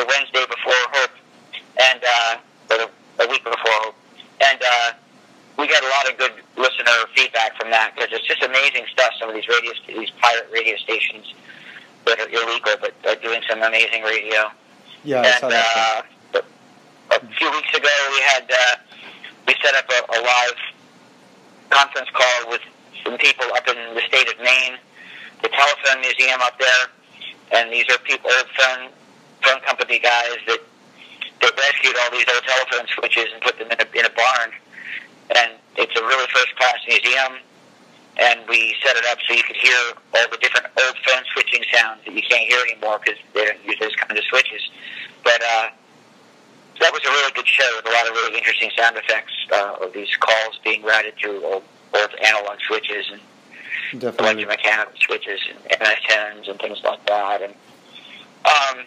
the Wednesday before Hope, and uh, or the, the week before Hope, and uh, we got a lot of good listener feedback from that because it's just amazing stuff. Some of these radio these pirate radio stations that are illegal but are doing some amazing radio. Yeah, I saw and that. uh, a few weeks ago we had uh, we set up a, a live conference call with some people up in the state of Maine, the telephone museum up there, and these are people, old phone phone company guys that that rescued all these old telephone switches and put them in a, in a barn. And it's a really first class museum. And we set it up so you could hear all the different old phone switching sounds that you can't hear anymore because they don't use those kinds of switches. But uh, that was a really good show with a lot of really interesting sound effects uh, of these calls being routed through old, old analog switches and Definitely. electromechanical switches and MS-10s and things like that. And um,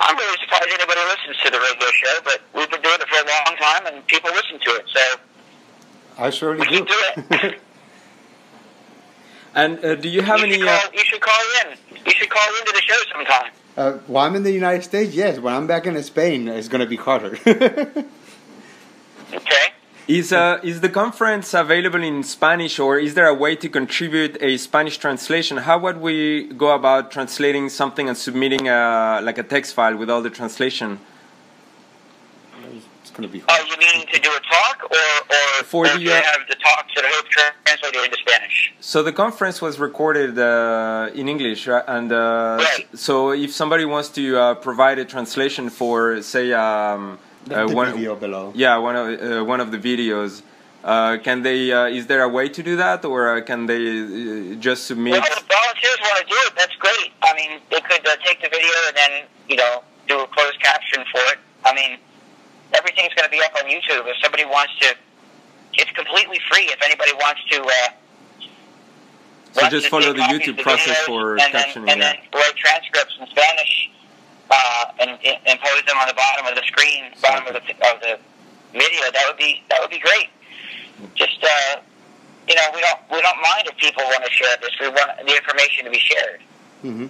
I'm really surprised anybody listens to the radio show, but we've been doing it for a long time, and people listen to it. So I surely we do. keep it. And uh, do you have you, any? should Uh, you should call in. You should call into the show sometime. uh, while I'm in the United States, yes. When I'm back in Spain, it's going to be harder. Okay. Is uh, is the conference available in Spanish, or is there a way to contribute a Spanish translation? How would we go about translating something and submitting a, like a text file with all the translation? it's going to be Oh, you mean to do a talk, or or, For or the, to uh, have the talks that I hope translated into Spanish? So the conference was recorded uh, in English, right? and uh, Right. so if somebody wants to uh, provide a translation for, say, um, The, uh, the one, video below. yeah, one of uh, one of the videos, uh, can they? Uh, is there a way to do that, or uh, can they uh, just submit? Well, if volunteers want to do it, that's great. I mean, they could uh, take the video and then, you know, do a closed caption for it. I mean, everything's going to be up on YouTube. If somebody wants to, it's completely free. If anybody wants to, uh, So wants just to follow the YouTube process for and captioning, Then, and yeah. then write transcripts in Spanish. Uh, and, and impose them on the bottom of the screen, bottom of the of the video, that would be that would be great. Just uh, you know, we don't we don't mind if people want to share this. We want the information to be shared, hmm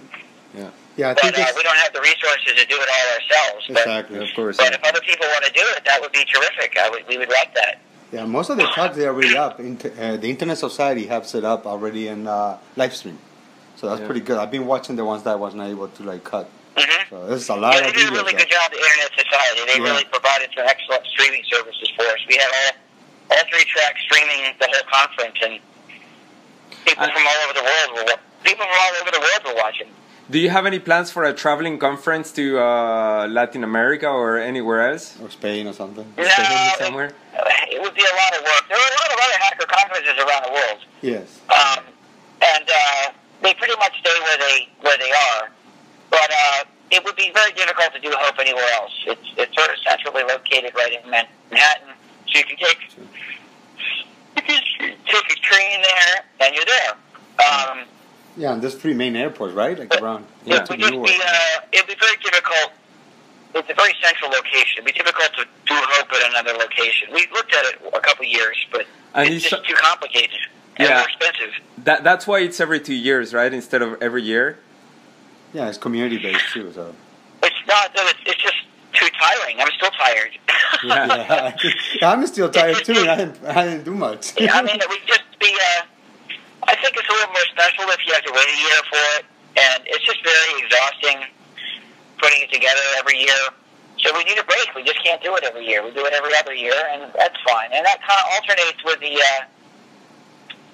Yeah. Yeah, I but think uh, we don't have the resources to do it all ourselves. But, exactly. Of course. but if other people want to do it, that would be terrific. I would, we would like that. Yeah, most of the talks they are already up. Inter, uh, the Internet Society has it up already in uh, live stream, so that's Yeah. pretty good. I've been watching the ones that I was not able to like cut. Hmm So there's a lot Yeah, they of do a really good job. The Internet Society. They Yeah. really provided some excellent streaming services for us. We had all all three tracks streaming the whole conference, and people Uh, from all over the world were people from all over the world were watching. Do you have any plans for a traveling conference to uh, Latin America or anywhere else? or Spain or something. No, Spain somewhere? It, it would be a lot of work. There are a lot of other hacker conferences around the world, Yes. um, and uh, they pretty much stay where they where they are. But uh, it would be very difficult to do Hope anywhere else. It's it's sort of centrally located right in Manhattan, so you can take you can take a train there and you're there. Um, Yeah, and there's three main airports, right? Like around. it to would just Newark. be uh, it'd be very difficult. It's a very central location. It'd be difficult to do Hope at another location. We looked at it a couple years, but And it's just saw- too complicated and Yeah. more expensive. That that's why it's every two years, right? Instead of every year. Yeah, it's community based too. So. It's not it's, it's just too tiring. I'm still tired. Yeah. yeah, I'm still tired too. and I didn't, I didn't do much. Yeah, I mean, it would just be. Uh, I think it's a little more special if you have to wait a year for it, and it's just very exhausting putting it together every year. So we need a break. We just can't do it every year. We do it every other year, and that's fine. And that kind of alternates with the uh,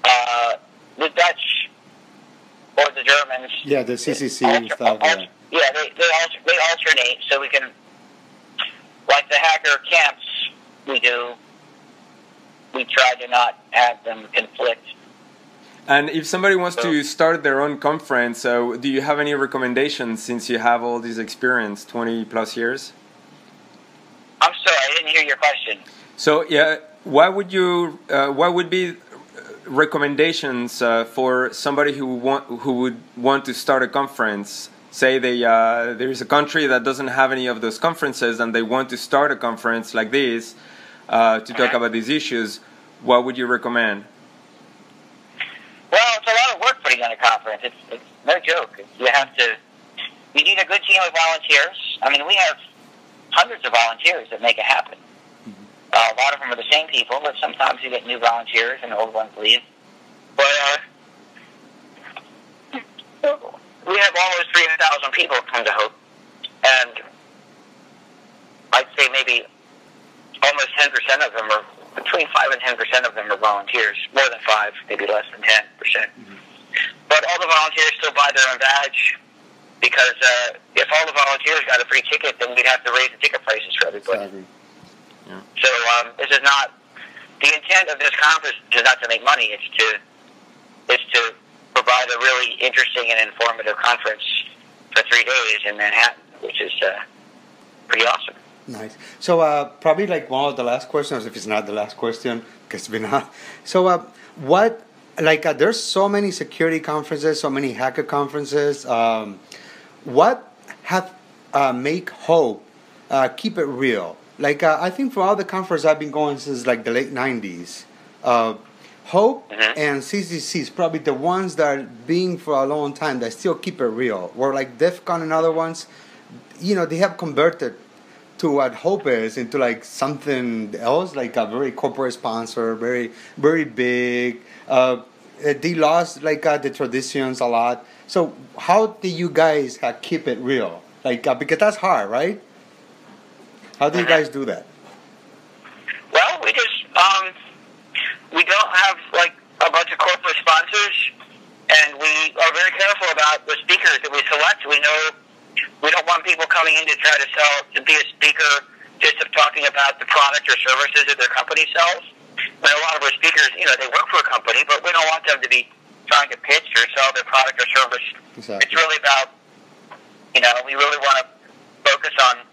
uh, the Dutch or the Germans. yeah, the CCC Alter- stuff. alter- Yeah. yeah, they they, alter, they alternate, so we can, like the hacker camps we do. We try to not have them conflict. And if somebody wants to start their own conference, so do you have any recommendations since you have all this experience, 20 plus years? I'm sorry, I didn't hear your question. So yeah, what would you, uh, what would be recommendations uh, for somebody who want who would want to start a conference? Say they uh, there's a country that doesn't have any of those conferences and they want to start a conference like this uh, to talk about these issues. What would you recommend? Well, it's a lot of work putting on a conference. It's, it's no joke. You have to. You need a good team of volunteers. I mean, we have hundreds of volunteers that make it happen. Uh, a lot of them are the same people, but sometimes you get new volunteers and old ones leave. But uh, we have almost 300,000 people come to Hope, and I'd say maybe almost 10% of them are between 5 and 10% of them are volunteers. More than 5, maybe less than 10%. percent But all the volunteers still buy their own badge because uh, if all the volunteers got a free ticket, then we'd have to raise the ticket prices for everybody. Exactly. So um, this is not the intent of this conference is not to make money. It's to it's to provide a really interesting and informative conference for three days in Manhattan, which is uh, pretty awesome. Nice. So uh, probably like one of the last questions, if it's not the last question, because been on. So uh, what like uh, there's so many security conferences, so many hacker conferences. Um, what have uh, make hope uh, keep it real? Like uh, I think for all the conferences I've been going since like the late '90s, uh, Hope Mhm. and CCC is probably the ones that are being for a long time that still keep it real. Where like DEF CON and other ones, you know, they have converted to what Hope is into like something else, like a very corporate sponsor, very very big. Uh, they lost like uh, the traditions a lot. So how do you guys uh, keep it real? Like uh, because that's hard, right? How do you guys do that? Well, we just um, we don't have like a bunch of corporate sponsors, and we are very careful about the speakers that we select. We know we don't want people coming in to try to sell to be a speaker just of talking about the product or services that their company sells. And a lot of our speakers, you know, they work for a company, but we don't want them to be trying to pitch or sell their product or service. Exactly. It's really about, you know, we really want to focus on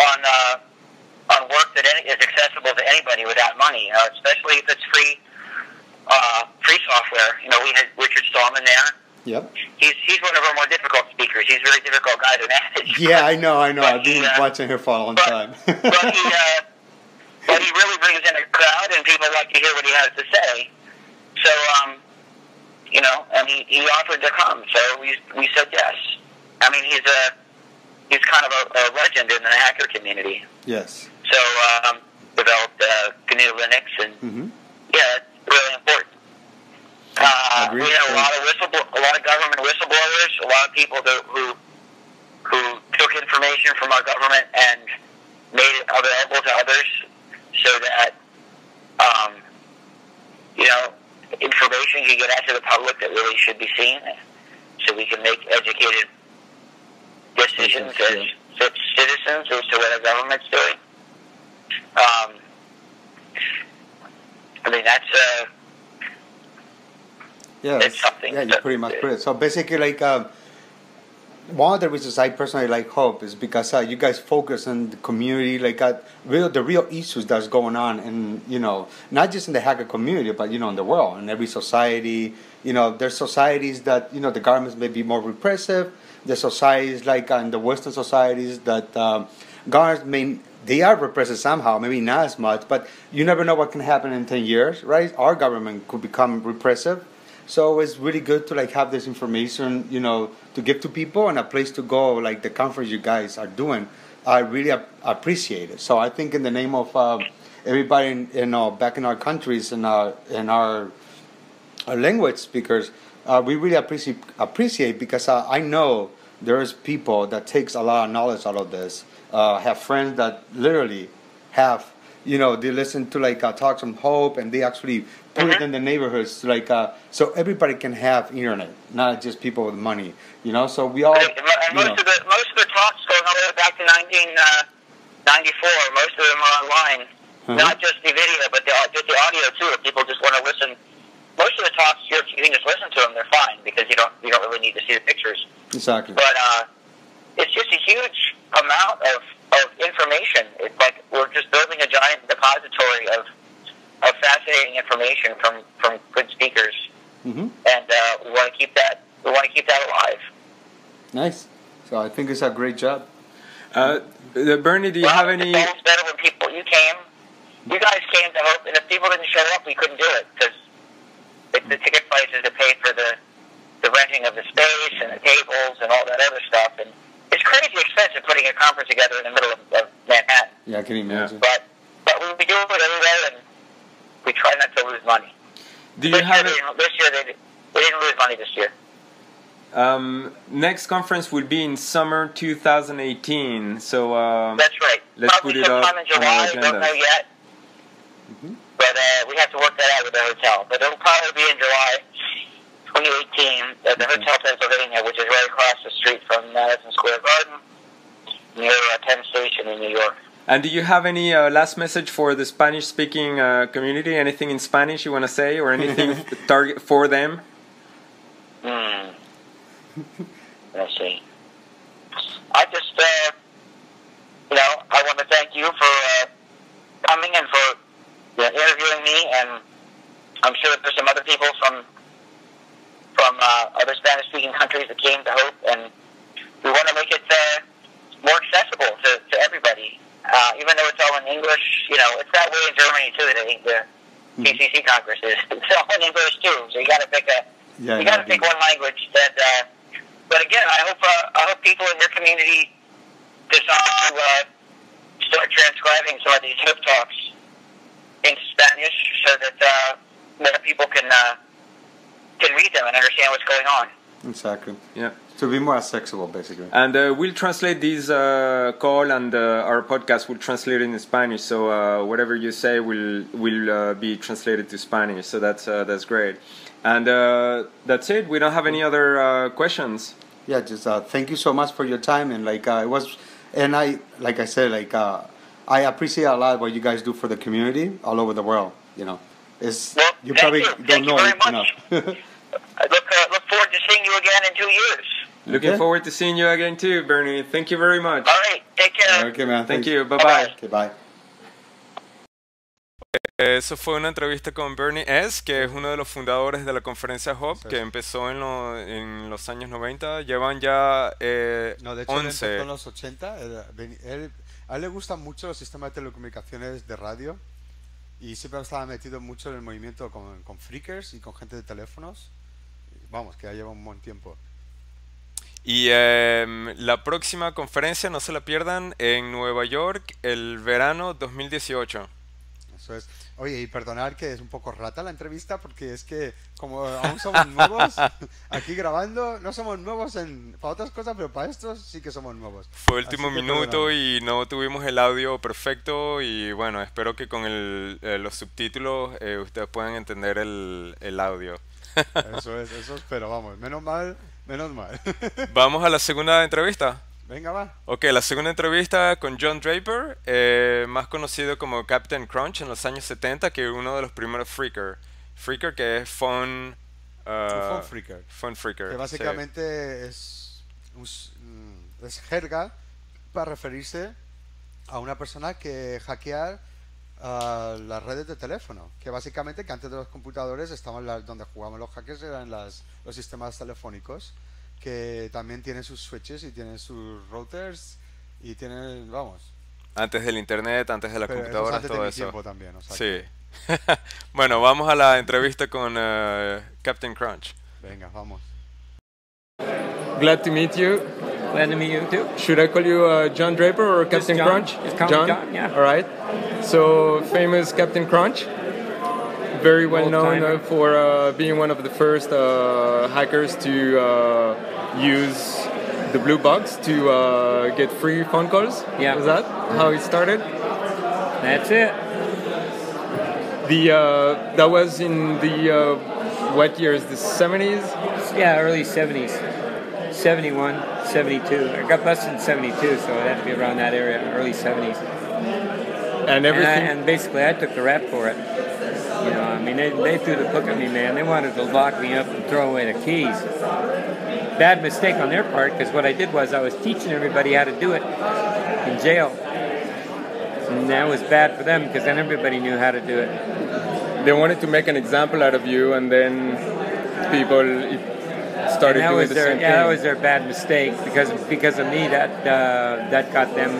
on uh, on work that any, is accessible to anybody without money, uh, especially if it's free uh, free software. You know, we had Richard Stallman there, Yep. He's he's one of our more difficult speakers. He's a very difficult guy to manage. Yeah, I know, I know. I've been uh, watching her for a long but, time. but he uh, but he really brings in a crowd, and people like to hear what he has to say. So um, you know, and he, he offered to come, so we we said yes. I mean, he's a he's kind of a, a legend in the hacker community. yes. So um, developed uh, GNU Linux, and hmm yeah, it's really important. Uh, we had a lot of whistleblow, a lot of government whistleblowers, a lot of people that, who who took information from our government and made it available to others, so that um, you know information can get out to the public that really should be seen, so we can make educated decisions Okay, as citizens as to what our government's doing. Um, I mean, that's uh, Yeah, It's something Yeah, you pretty much put it. So basically, like um, one of the reasons I personally like Hope is because uh, you guys focus on the community, like uh, real the real issues that's going on, and you know, not just in the hacker community, but you know, in the world, in every society. You know, there's societies that you know the governments may be more repressive. There's societies like uh, in the Western societies that um, governments may they are repressive somehow, maybe not as much, but you never know what can happen in ten years, right? Our government could become repressive. So it's really good to like have this information, you know, to give to people and a place to go, like the conference you guys are doing. I really ap- appreciate it. So I think in the name of um, everybody, in, you know, back in our countries and our our, our language speakers, uh, we really appreciate appreciate because uh, I know there's people that takes a lot of knowledge out of this. Uh, I have friends that literally have, you know, they listen to like uh, talks from Hope and they actually put it in the neighborhoods, like uh, so everybody can have internet, not just people with money. You know, so we all, and, and most know, of the most of the talks going all the way back to 1994. most of them are online. Mhm. Not just the video, but the, just the audio too. If people just want to listen, most of the talks you you can just listen to them. They're fine because you don't you don't really need to see the pictures. exactly. But uh, it's just a huge amount of, of information. It's like we're just building a giant depository of of fascinating information from from good speakers, mm-hmm. and uh, we want to keep that we want to keep that alive. Nice. So I think it's a great job. Uh, uh, Bernie, do you well, have any? It's always better when people you came, you guys came to Hope, and if people didn't show up, we couldn't do it because the ticket prices to pay for the the renting of the space and the tables and all that other stuff, and it's crazy expensive putting a conference together in the middle of, of Manhattan. Yeah, I can imagine. But but we, we do it anyway, and we try not to lose money. Do you this, year, have they it? didn't, this year they, di- they didn't lose money this year. Um, next conference will be in summer 2018. So um, That's right. Let's Probably put it up on our July. Don't agenda. know yet. Mhm. But uh, we have to work that out with the hotel. But it'll probably be in July 2018 at the Hotel Pennsylvania, which is right across the street from Madison Square Garden, near uh, Penn Station in New York. And do you have any uh, last message for the Spanish-speaking uh, community? Anything in Spanish you want to say, or anything target for them? Hmm. Let's see. I just, uh, you know, I want to thank you for uh, coming and for know, interviewing me, and I'm sure there's some other people from from uh, other Spanish-speaking countries that came to Hope, and we want to make it uh, more accessible to, to everybody. Uh, even though it's all in English, you know, it's that way in Germany too. The, the CCC Congress is it's all in English too, so you got to pick a Yeah, you got to pick one language. And uh, but again, I hope uh, I hope people in your community decide to uh, start transcribing some of these hip talks into Spanish so that uh, more people can uh, can read them and understand what's going on. Exactly. Yeah. To be more accessible, basically. And uh, we'll translate this uh, call and uh, our podcast will translate it in Spanish. So uh, whatever you say will will uh, be translated to Spanish. So that's uh, that's great. And uh, that's it. We don't have any other uh, questions. Yeah, just uh, thank you so much for your time and like uh, it was, and I like I said like uh, I appreciate a lot what you guys do for the community all over the world. You know, it's Well, you probably you. don't Thank you know it much. enough. I look uh, look forward to seeing you again in two years. Looking Okay. forward to seeing you again too, Bernie. Thank you very much. All right, take care. okay, man. Thank thanks. you. Bye bye. Okay, bye. Eso fue una entrevista con Bernie S., que es uno de los fundadores de la conferencia Hop, Eso que empezó en, lo- en los años 90. Llevan ya eh, No, de hecho, él 11. empezó en los 80. él- veni- él- a él le gustan mucho los sistemas de telecomunicaciones de radio y siempre estaba metido mucho en el movimiento con, con freakers y con gente de teléfonos. Vamos, que ya lleva un buen tiempo. Y em, la próxima conferencia, no se la pierdan, en Nueva York, el verano 2018. Eso es. Oye, y perdonar que es un poco rata la entrevista porque es que como aún somos nuevos aquí grabando, no somos nuevos en para otras cosas, pero para esto sí que somos nuevos. Fue último minuto y no tuvimos el audio perfecto y bueno, espero que con el, eh, los subtítulos eh, ustedes puedan entender el, el audio. Eso es, eso es, pero vamos, menos mal, menos mal. Vamos a la segunda entrevista. Venga, va. Ok, la segunda entrevista con John Draper, eh, más conocido como Captain Crunch en los años 70, que uno de los primeros Freaker. Freaker que es Phone... ah, phone freaker. Phone Freaker. Que sí. básicamente es, un s- mm, es jerga para referirse a una persona que hackea ah, las redes de teléfono. Que básicamente que antes de los computadores estaban las, donde jugaban los hackers eran las, los sistemas telefónicos que también tienen sus switches y tienen sus routers y tienen, vamos, Antes del internet, antes de las pero eso es computadoras, antes de todo mi eso. tiempo también. o sea que- Sí. bueno, vamos a la entrevista con eh, Captain Crunch. venga, vamos. Glad to meet you. Glad to meet you too. Should I call you uh, John Draper or Captain John. Crunch? Just call me John, yeah. All right. So famous Captain Crunch, very well known uh, for uh, being one of the first uh, hackers to uh, use the blue box to uh, get free phone calls. Yeah. Is that how it started? That's it. The uh, that was in the uh, what years? The 70s. Yeah, early 70s. 71, 72. I got busted in 72, so it had to be around that area, early 70s. And And, I, everything. and basically, I took the rap for it. You know, I mean, they, they threw the book at me, man. They wanted to lock me up and throw away the keys. Bad mistake on their part, because what I did was I was teaching everybody how to do it in jail. And that was bad for them, because then everybody knew how to do it. they wanted to make an example out of you, and then people started And that doing was the their same yeah, thing. that was their bad mistake because because of me that uh, that got them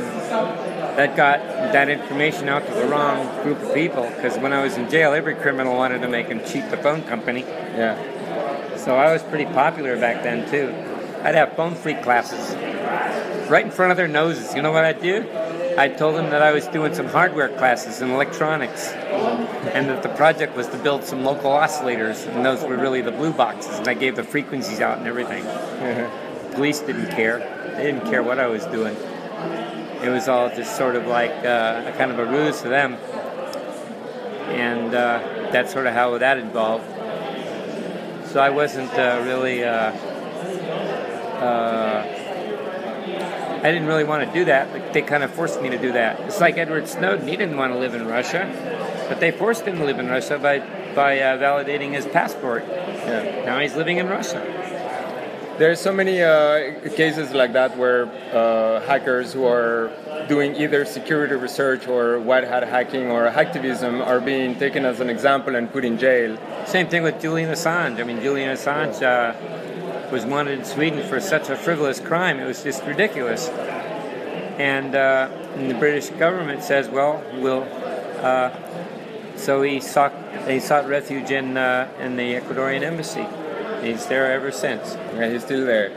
that got that information out to the wrong group of people. Because when I was in jail, every criminal wanted to make him cheat the phone company. yeah. So I was pretty popular back then too. I'd have phone fleet classes right in front of their noses. You know what I'd do? I told them that I was doing some hardware classes in electronics, and that the project was to build some local oscillators, and those were really the blue boxes. And I gave the frequencies out and everything. Police didn't care; they didn't care what I was doing. It was all just sort of like uh, a kind of a ruse for them, and uh, that's sort of how that involved. So I wasn't uh, really. Uh, uh, I didn't really want to do that, but they kind of forced me to do that. It's like Edward Snowden; he didn't want to live in Russia, but they forced him to live in Russia by by uh, validating his passport. Yeah. Now he's living in Russia. There's so many uh, cases like that where uh, hackers who are doing either security research or white hat hacking or hacktivism are being taken as an example and put in jail. Same thing with Julian Assange. I mean, Julian Assange uh, was wanted in Sweden for such a frivolous crime; it was just ridiculous. And, uh, and the British government says, "Well, we'll." Uh, so he sought he sought refuge in uh, in the Ecuadorian embassy. He's there ever since. Yeah, he's still there.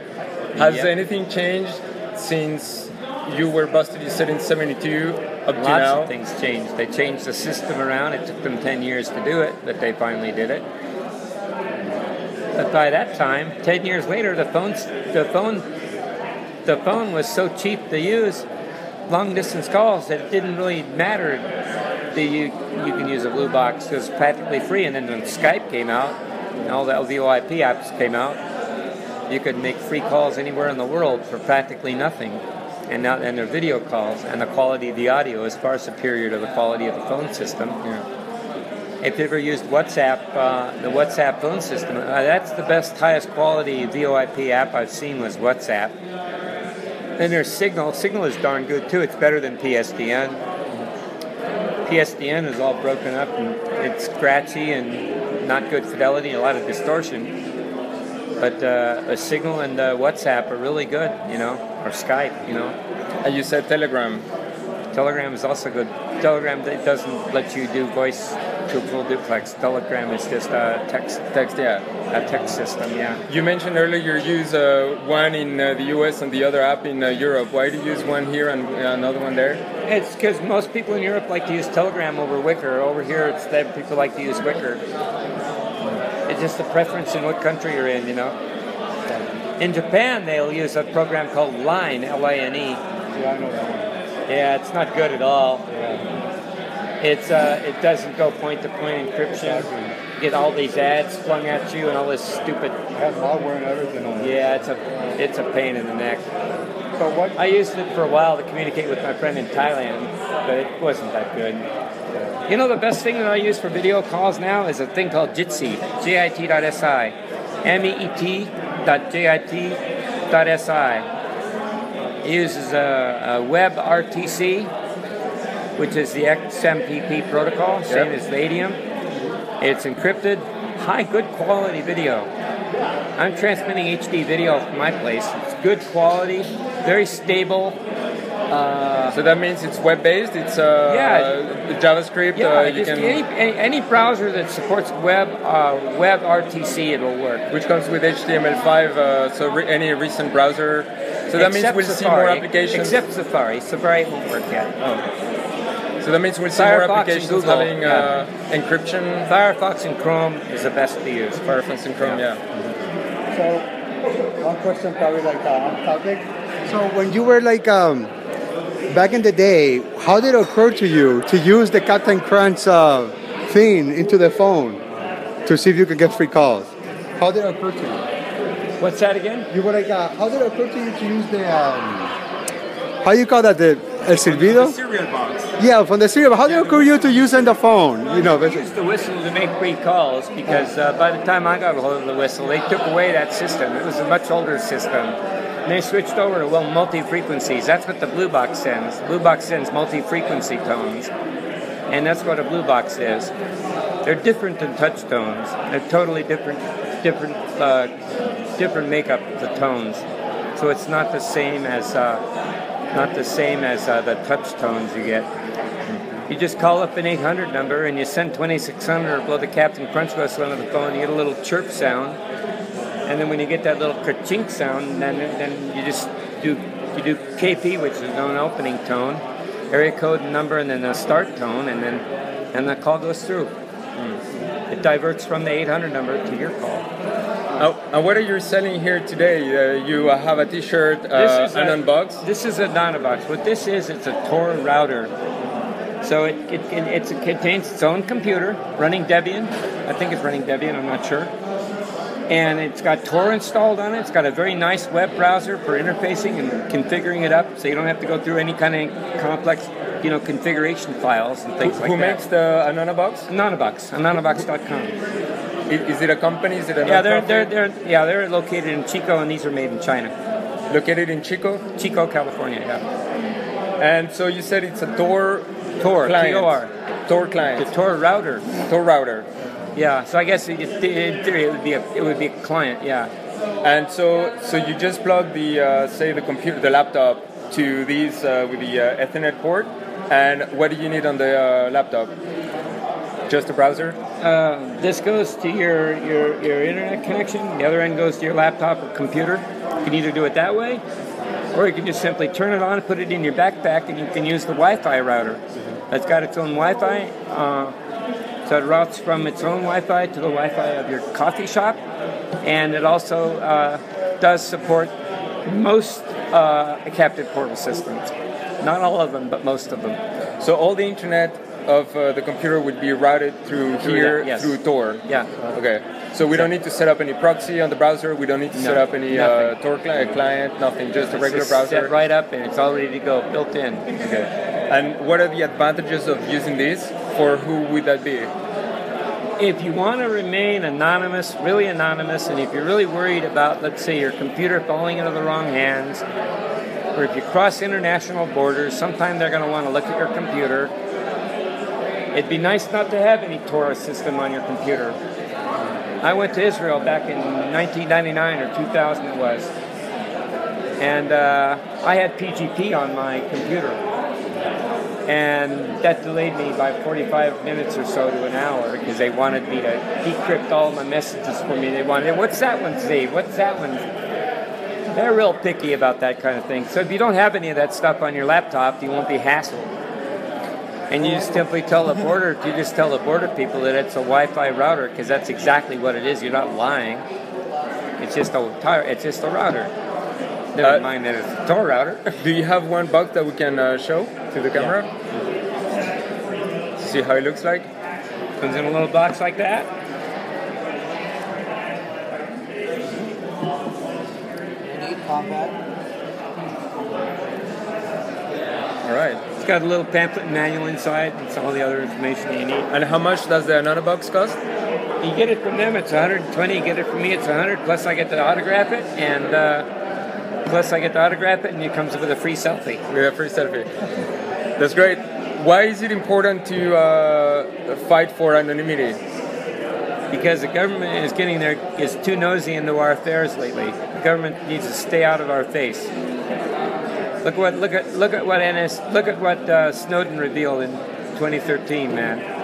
Has Yep. anything changed since you were busted? You said in '72 up to Lots now. of things changed. They changed the system around. It took them 10 years to do it, but they finally did it. But by that time, 10 years later, the phone, the phone, the phone was so cheap to use, long distance calls, that it didn't really matter that you you can use a blue box. It was practically free. And then when Skype came out, and all the VoIP apps came out, you could make free calls anywhere in the world for practically nothing. And now, and their video calls, and the quality of the audio is far superior to the quality of the phone system. If you ever used WhatsApp, uh, the WhatsApp phone system, uh, that's the best, highest quality VoIP app I've seen was WhatsApp. Then there's Signal. Signal is darn good too. It's better than PSTN. PSTN is all broken up and it's scratchy and not good fidelity, a lot of distortion. But uh, a Signal and uh, WhatsApp are really good, you know, or Skype, you know. And you said Telegram. Telegram is also good. Telegram it doesn't let you do voice to full duplex. Telegram is just a text Text, yeah. a text system. Yeah. You mentioned earlier you use uh, one in uh, the US and the other app in uh, Europe. Why do you use one here and uh, another one there? It's because most people in Europe like to use Telegram over Wickr. Over here, it's that people like to use Wickr. It's just a preference in what country you're in, you know. In Japan, they'll use a program called Line, L-I-N-E. Yeah, I know that one. Yeah, it's not good at all. Yeah. It's uh, it doesn't go point-to-point encryption. You get all these ads flung at you and all this stupid. It has malware and everything on it. Yeah, it's a it's a pain in the neck. So what? I used it for a while to communicate with my friend in Thailand, but it wasn't that good. You know, the best thing that I use for video calls now is a thing called Jitsi, J-I-T.si, M-E-E-T dot J-I-T dot S-I. It uses a, a web RTC, which is the XMPP protocol, same Yep. as Vadium. It's encrypted, high, good quality video. I'm transmitting HD video from my place. It's good quality, very stable. Uh, So that means it's web based. It's uh, Yeah. JavaScript. yeah, uh, you can, any, any, any browser that supports web uh, web RTC, it'll work. which comes with HTML5. Uh, so re- any recent browser. So that means we'll see Safari. more applications. Except Safari. Safari won't work yet. so that means we'll see more Firefox and applications Google, having uh, encryption. Firefox and Chrome is the best to use. Firefox and Chrome. Yeah. So, one question probably like uh, on topic. So when you were like um, back in the day, how did it occur to you to use the Captain Crunch uh, thing into the phone to see if you could get free calls? How did it occur to you? What's that again? You were like, uh, how did it occur to you to use the um, how you call that the El Silbido? Cereal box. Yeah, from the cereal. How did it occur to you to use on the phone? You know, I used the whistle to make free calls because uh, by the time I got a hold of the whistle, they took away that system. It was a much older system. And they switched over to well multi-frequencies. That's what the blue box sends. Blue box sends multi-frequency tones, and that's what a blue box is. They're different than touch tones. They're totally different, different, uh, different makeup the tones. So it's not the same as uh, not the same as uh, the touch tones you get. You just call up an 800 number and you send 2600 or blow the Captain Crunch whistle into the phone. You get a little chirp sound, and then when you get that little kerchink sound, then then you just do you do KP, which is an opening tone, area code and number, and then a start tone, and then and the call goes through. It diverts from the 800 number to your call. Uh, and what are you selling here today? Uh, you uh, have a T-shirt, uh, an a- unbox. This is a Dynabox. What this is, it's a Tor router. So it, it, it, it's- it contains its own computer running Debian. I think it's running Debian, I'm not sure. And it's got Tor installed on it. It's got a very nice web browser for interfacing and configuring it up so you don't have to go through any kind of complex, you know, configuration files and Who, things like who that. Who makes the Anonabox? Anonabox, anonabox.com. Is, it a company? Is it a Yeah, they're, they're, they're, yeah, they're located in Chico and these are made in China. located in Chico. Chico, California, yeah. And so you said it's a Tor Tor, client. T-O-R. Tor The client. Tor router. Tor router. Yeah, so I guess it, it, would be a, it would be a client. Yeah, And so so you just plug the uh, say the computer, the laptop to these uh, with the uh, Ethernet port. And what do you need on the uh, laptop? Just a browser. uh, this goes to your, your your internet connection. The other end goes to your laptop or computer. You can either do it that way, or you can just simply turn it on, put it in your backpack, and you can use the Wi-Fi router. That's got its own Wi-Fi. Uh, so it routes from its own Wi-Fi to the Wi-Fi of your coffee shop, and it also uh, does support most uh, captive portal systems. Not all of them, but most of them. So all the internet of uh, the computer would be routed through Through here that, yes. through Tor. Yeah. Okay. So we don't need to set up any proxy on the browser. We don't need to No, set up any uh. Tor cli- client. Nothing. Just a regular just browser. set right up, and it's all ready to go, built in. Okay. And what are the advantages of using this? For who would that be? If you want to remain anonymous, really anonymous, and if you're really worried about, let's say, your computer falling into the wrong hands, or if you cross international borders, sometime they're going to want to look at your computer. It'd be nice not to have any Torah system on your computer. I went to Israel back in 1999 or 2000 it was, and uh, I had PGP on my computer, and that delayed me by 45 minutes or so to an hour because they wanted me to decrypt all my messages for me. They wanted, what's that one say? What's that one? They're real picky about that kind of thing. So if you don't have any of that stuff on your laptop, you won't be hassled. And you just simply tell the border, you just tell the border people that it's a Wi-Fi router because that's exactly what it is. You're not lying. It's just a it's just a router. Never Uh, mind it's a Tor router. Do you have one box that we can uh, show to the camera? See how it looks like? Comes in a little box like that. All right. It's got a little pamphlet manual inside. It's all the other information you need. And how much does the anonabox cost? You get it from them, it's 120. You get it from me, it's 100. Plus, I get to autograph it, and uh, plus I get to autograph it, and it comes with a free selfie. We have free selfie. That's great. Why is it important to uh, fight for anonymity? Because the government is getting there is too nosy into our affairs lately. The government needs to stay out of our face. Look what look at look at what NS look at what uh, Snowden revealed in 2013, man.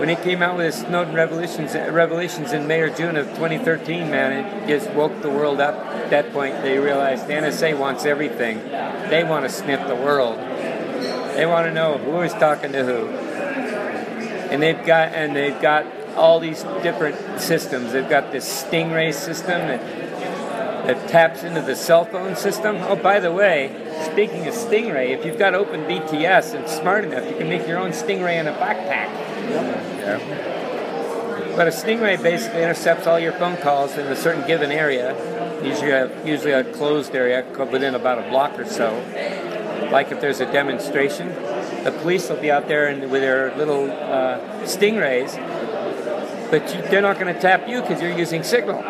When he came out with his Snowden revelations revelations in May or June of 2013, man, it just woke the world up. At that point, they realized the NSA wants everything. They want to sniff the world. They want to know who is talking to who. And they've got and they've got all these different systems. They've got this Stingray system that that taps into the cell phone system. Oh, by the way, speaking of Stingray, if you've got Open BTS and smart enough, you can make your own Stingray in a backpack. But a Stingray basically intercepts all your phone calls in a certain given area, usually a, usually a closed area within about a block or so. Like if there's a demonstration, the police will be out there and with their little uh, Stingrays, but you, they're not going to tap you because you're using Signal.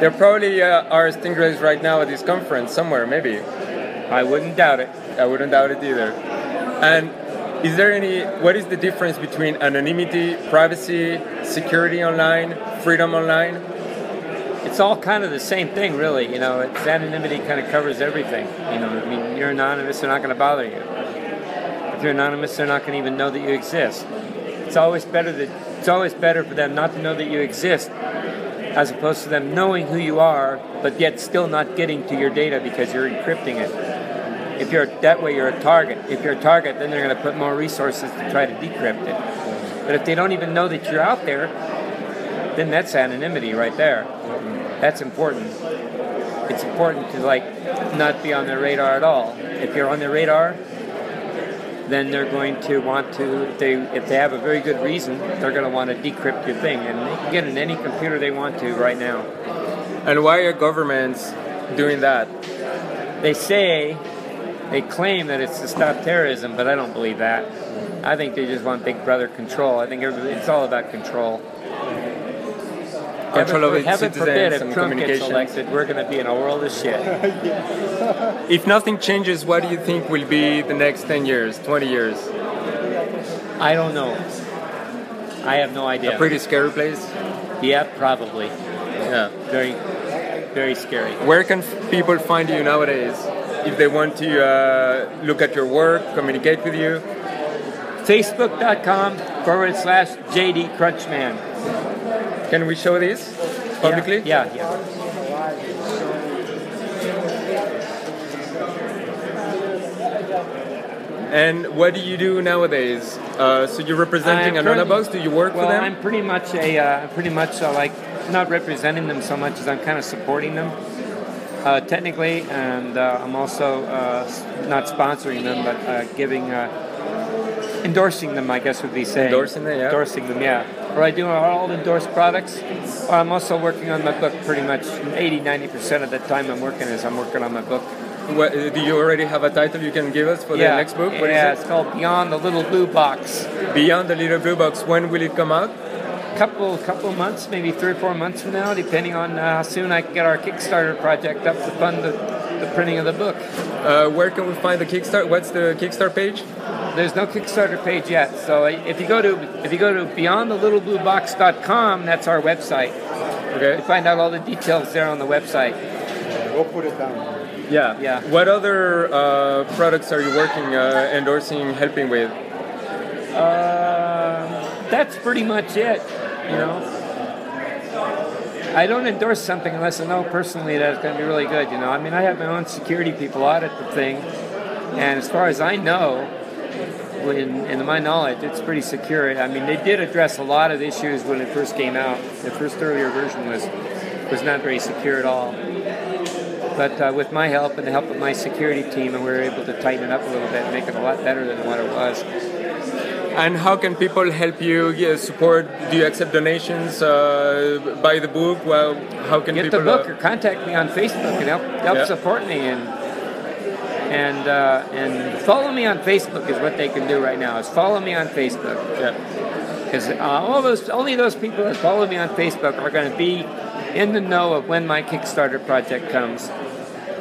There probably uh, are stingrays right now at this conference somewhere, maybe. I wouldn't doubt it. I wouldn't doubt it either. And is there any, what is the difference between anonymity, privacy, security online, freedom online? It's all kind of the same thing, really. You know, it's anonymity kind of covers everything. You know, I mean, you're anonymous, they're not going to bother you. If you're anonymous, they're not going to even know that you exist. It's always better that it's always better for them not to know that you exist, as opposed to them knowing who you are, but yet still not getting to your data because you're encrypting it. If you're that way, you're a target. If you're a target, then they're going to put more resources to try to decrypt it. But if they don't even know that you're out there, then that's anonymity right there. That's important. It's important to like not be on their radar at all. If you're on their radar, then they're going to want to. If they if they have a very good reason, they're going to want to decrypt your thing, and they can get in any computer they want to right now. And why are governments doing that? They say they claim that it's to stop terrorism, but I don't believe that. I think they just want Big Brother control. I think it's all about control. Control of its Heaven forbid if Trump gets elected, we're going to be in a world of shit. If nothing changes, what do you think will be the next 10 years, 20 years? I don't know. I have no idea. A pretty scary place? yeah, probably. Yeah. Very, very scary. Where can people find you nowadays if they want to uh, look at your work, communicate with you? Facebook.com forward slash JD Crunchman. Can we show this publicly? Yeah, yeah. And what do you do nowadays? Uh, so you're representing Anonymous? Do you work well, for them? I'm pretty much a, uh, pretty much uh, like not representing them so much as I'm kind of supporting them. Uh, technically, and uh, I'm also uh, not sponsoring them, but uh, giving, uh, endorsing them, I guess would be saying. Endorsing them, yeah. Endorsing them, yeah. Or I do all endorsed products. Or I'm also working on my book pretty much 80, 90% of the time I'm working is I'm working on my book. What, do you already have a title you can give us for yeah. the next book? What is yeah, it? it's called Beyond the Little Blue Box. Beyond the Little Blue Box. When will it come out? Couple couple months, maybe three or four months from now, depending on uh, how soon I can get our Kickstarter project up to fund the, the printing of the book. Uh, where can we find the Kickstarter? What's the Kickstarter page? there's no Kickstarter page yet. So if you go to if you go to beyondthelittlebluebox.com, that's our website. Okay. You find out all the details there on the website. We'll put it down. Yeah. Yeah. What other uh, products are you working, uh, endorsing, helping with? Um, that's pretty much it. You know, I don't endorse something unless I know personally that it's going to be really good. You know, I mean, I have my own security people audit the thing, and as far as I know, in, in my knowledge, it's pretty secure. I mean, they did address a lot of issues when it first came out. The first earlier version was was not very secure at all. But uh, with my help and the help of my security team, we were able to tighten it up a little bit, and make it a lot better than what it was. And how can people help you yeah, support? Do you accept donations? Uh, buy the book? Well, how can Get people? the book uh, or contact me on Facebook and help help Yeah. support me and and uh, and follow me on Facebook is what they can do right now. Is follow me on Facebook yeah. because uh, all those only those people that follow me on Facebook are going to be in the know of when my Kickstarter project comes.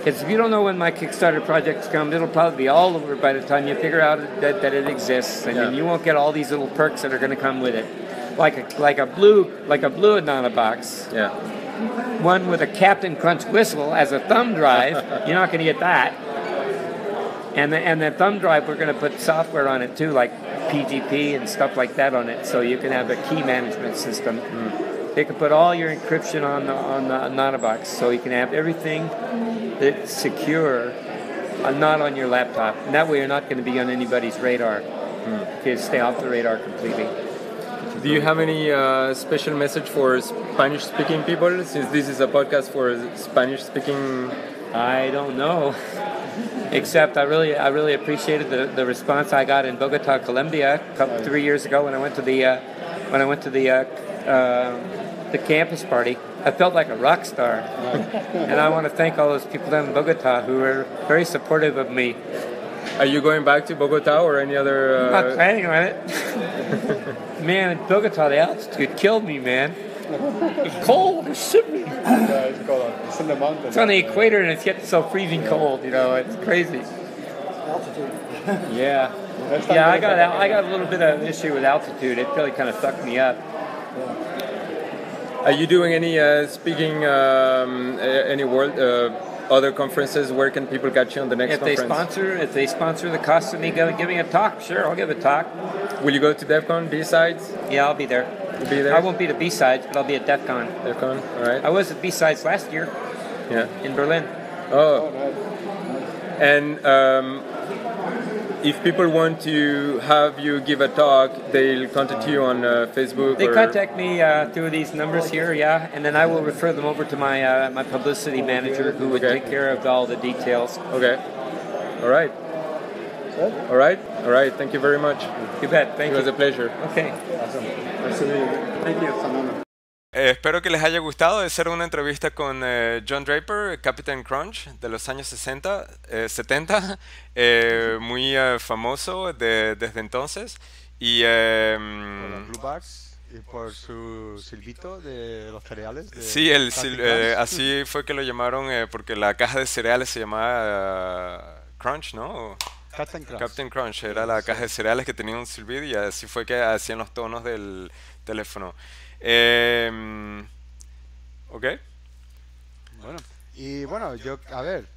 Because if you don't know when my Kickstarter projects come, it'll probably be all over by the time you figure out that, that it exists, and Yeah. you won't get all these little perks that are going to come with it, like a like a blue like a blue Anonabox Yeah. one with a Captain Crunch whistle as a thumb drive. You're not going to get that. And the, and the thumb drive, we're going to put software on it too, like PGP and stuff like that on it, so you can have a key management system. Hmm. You can put all your encryption on the on the Anonabox, so you can have everything that's secure, uh, not on your laptop. And that way, you're not going to be on anybody's radar. You can stay off the radar completely. Do you have any uh, special message for Spanish-speaking people? Since this is a podcast for Spanish-speaking. I don't know. Except I really, I really appreciated the, the response I got in Bogota, Colombia, couple, three years ago when I went to the uh, when I went to the uh, uh, the campus party. I felt like a rock star, and I want to thank all those people down in Bogota who were very supportive of me. Are you going back to Bogota or any other? I'm not Uh, planning on it. man, in Bogota, the altitude killed me, man. It's cold, it's shivering. Yeah, it's called, it's in the mountains. It's on the equator and it's getting so freezing cold, you know, it's crazy. Altitude. yeah. Yeah, I got I got a little bit of an issue with altitude. It really kind of sucked me up. Are you doing any uh, speaking, um, any world, uh, other conferences? Where can people catch you on the next If they sponsor, if they sponsor the cost of me giving a talk, sure, I'll give a talk. Will you go to DEF CON, B-Sides? Yeah, I'll be there. You'll be there? I won't be at B sides, but I'll be at DEF CON. DEF CON, all right. I was at B sides last year Yeah. in Berlin. Oh. And um, if people want to have you give a talk, they'll contact you on uh, Facebook They or contact me uh, through these numbers here, yeah, and then I will refer them over to my uh, my publicity manager, who would Okay. take care of all the details. Okay. All right. All right. All right. Thank you very much. You bet. Thank It was a pleasure. Okay. Thank you. Eh, espero que les haya gustado. de ser una entrevista con eh, John Draper, Captain Crunch, de los años 60, eh, 70, eh, muy eh, famoso de- desde entonces. Y Blue Bags y por su silbito de los cereales. de sí, el, sil- eh, así fue que lo llamaron eh, porque la caja de cereales se llamaba eh, Crunch, ¿no? Captain Crunch. Captain Crunch era la caja de cereales que tenía un silbido y así fue que hacían los tonos del teléfono. Eh, ok. Bueno, y bueno, yo, a ver,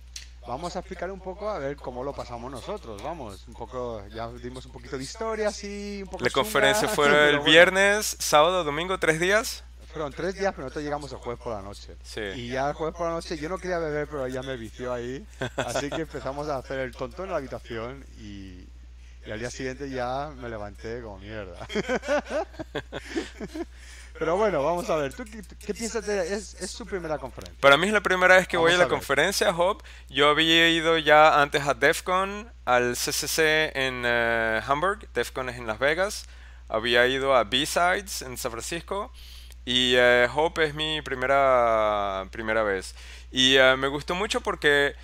vamos a explicar un poco a ver cómo lo pasamos nosotros, vamos, un poco, ya dimos un poquito de historia, así, un poco La chunga, conferencia fue el bueno, viernes, sábado, domingo, tres días. Fueron tres días, pero nosotros llegamos el jueves por la noche. Sí. Y ya el jueves por la noche yo no quería beber, pero ya me vició ahí. Así que empezamos a hacer el tonto en la habitación y, y al día siguiente ya me levanté como mierda. Pero bueno, vamos a ver. ¿Tú qué, qué piensas de.? Es, es su primera conferencia. Para mí es la primera vez que voy a Vamos la a ver. conferencia, Hop. Yo había ido ya antes a DEF CON, al CCC en eh, Hamburg, DEF CON es en Las Vegas. Había ido a B-Sides en San Francisco. Y eh, Hope es mi primera, primera vez. Y eh, me gustó mucho porque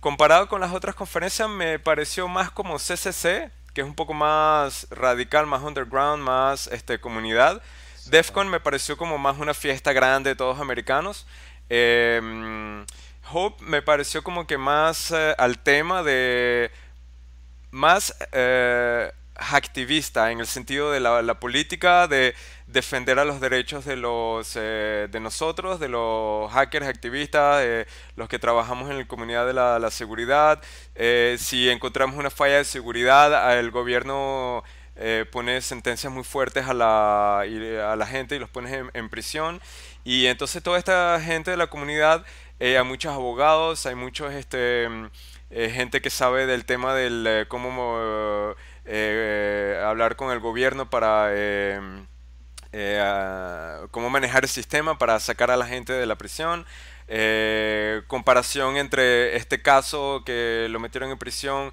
comparado con las otras conferencias me pareció más como CCC, que es un poco más radical, más underground, más este, comunidad. DEF CON me pareció como más una fiesta grande de todos americanos. Eh, Hope me pareció como que más eh, al tema de más eh, hacktivista en el sentido de la, la política, de defender a los derechos de, los, eh, de nosotros, de los hackers activistas, los que trabajamos en la comunidad de la, seguridad. Eh, si encontramos una falla de seguridad, el gobierno eh, pone sentencias muy fuertes a la, a la gente y los pone en, en prisión. Y entonces toda esta gente de la comunidad, hay muchos abogados, hay muchos este, gente que sabe del tema del cómo mo- eh, hablar con el gobierno para eh, eh, cómo manejar el sistema para sacar a la gente de la prisión. Eh, comparación entre este caso que lo metieron en prisión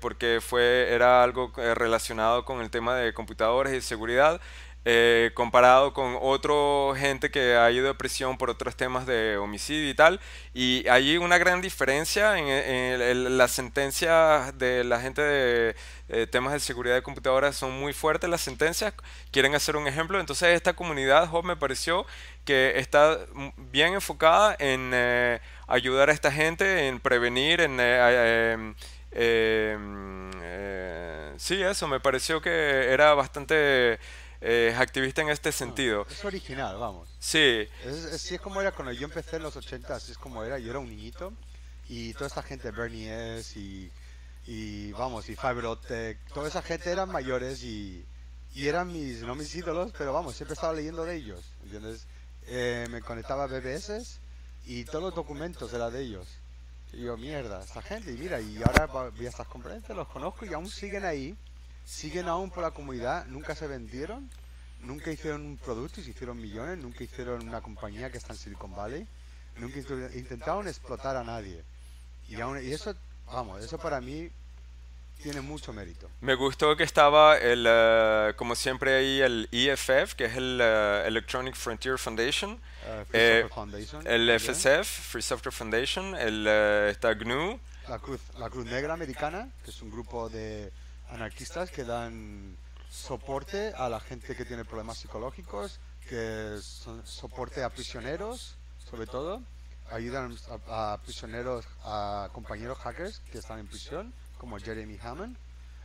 porque fue era algo relacionado con el tema de computadores y seguridad eh, comparado con otro gente que ha ido a prisión por otros temas de homicidio y tal. Y hay una gran diferencia en, las sentencias de la gente de eh, temas de seguridad de computadoras son muy fuertes las sentencias. Quieren hacer un ejemplo. Entonces esta comunidad, Job, me pareció que está bien enfocada en eh, ayudar a esta gente, en prevenir, en... eh, em, em, sí, eso, me pareció que era bastante eh, activista en este sentido. Es original, vamos. Sí, Es, es- sí es como era cuando yo empecé en los 80, así es como era. Yo era un niñito y toda esta gente, Bernie S. y, y vamos, y Fiberotech, toda esa gente eran mayores y, y eran mis, no mis ídolos, pero vamos, siempre estaba leyendo de ellos, ¿entiendes? Eh, me conectaba a BBS y todos los documentos eran de ellos. Y yo, mierda, esta gente, y mira, y ahora voy a estas conferencias, los conozco y aún siguen ahí, siguen aún por la comunidad, nunca se vendieron, nunca hicieron un producto y se hicieron millones, nunca hicieron una compañía que está en Silicon Valley, nunca intentaron explotar a nadie. Y, aún, y eso, vamos, eso para mí tiene mucho mérito. me gustó que estaba el, eh, como siempre ahí el EFF, que es el eh, Electronic Frontier Foundation, Eh, Free Eh, Foundation, el también, FSF, Free Software Foundation, el, está GNU, la Cruz, la Cruz Negra Americana, que es un grupo de anarquistas que dan soporte a la gente que tiene problemas psicológicos, que soporte a prisioneros, sobre todo, ayudan a, prisioneros, a compañeros hackers que están en prisión, como Jeremy Hammond,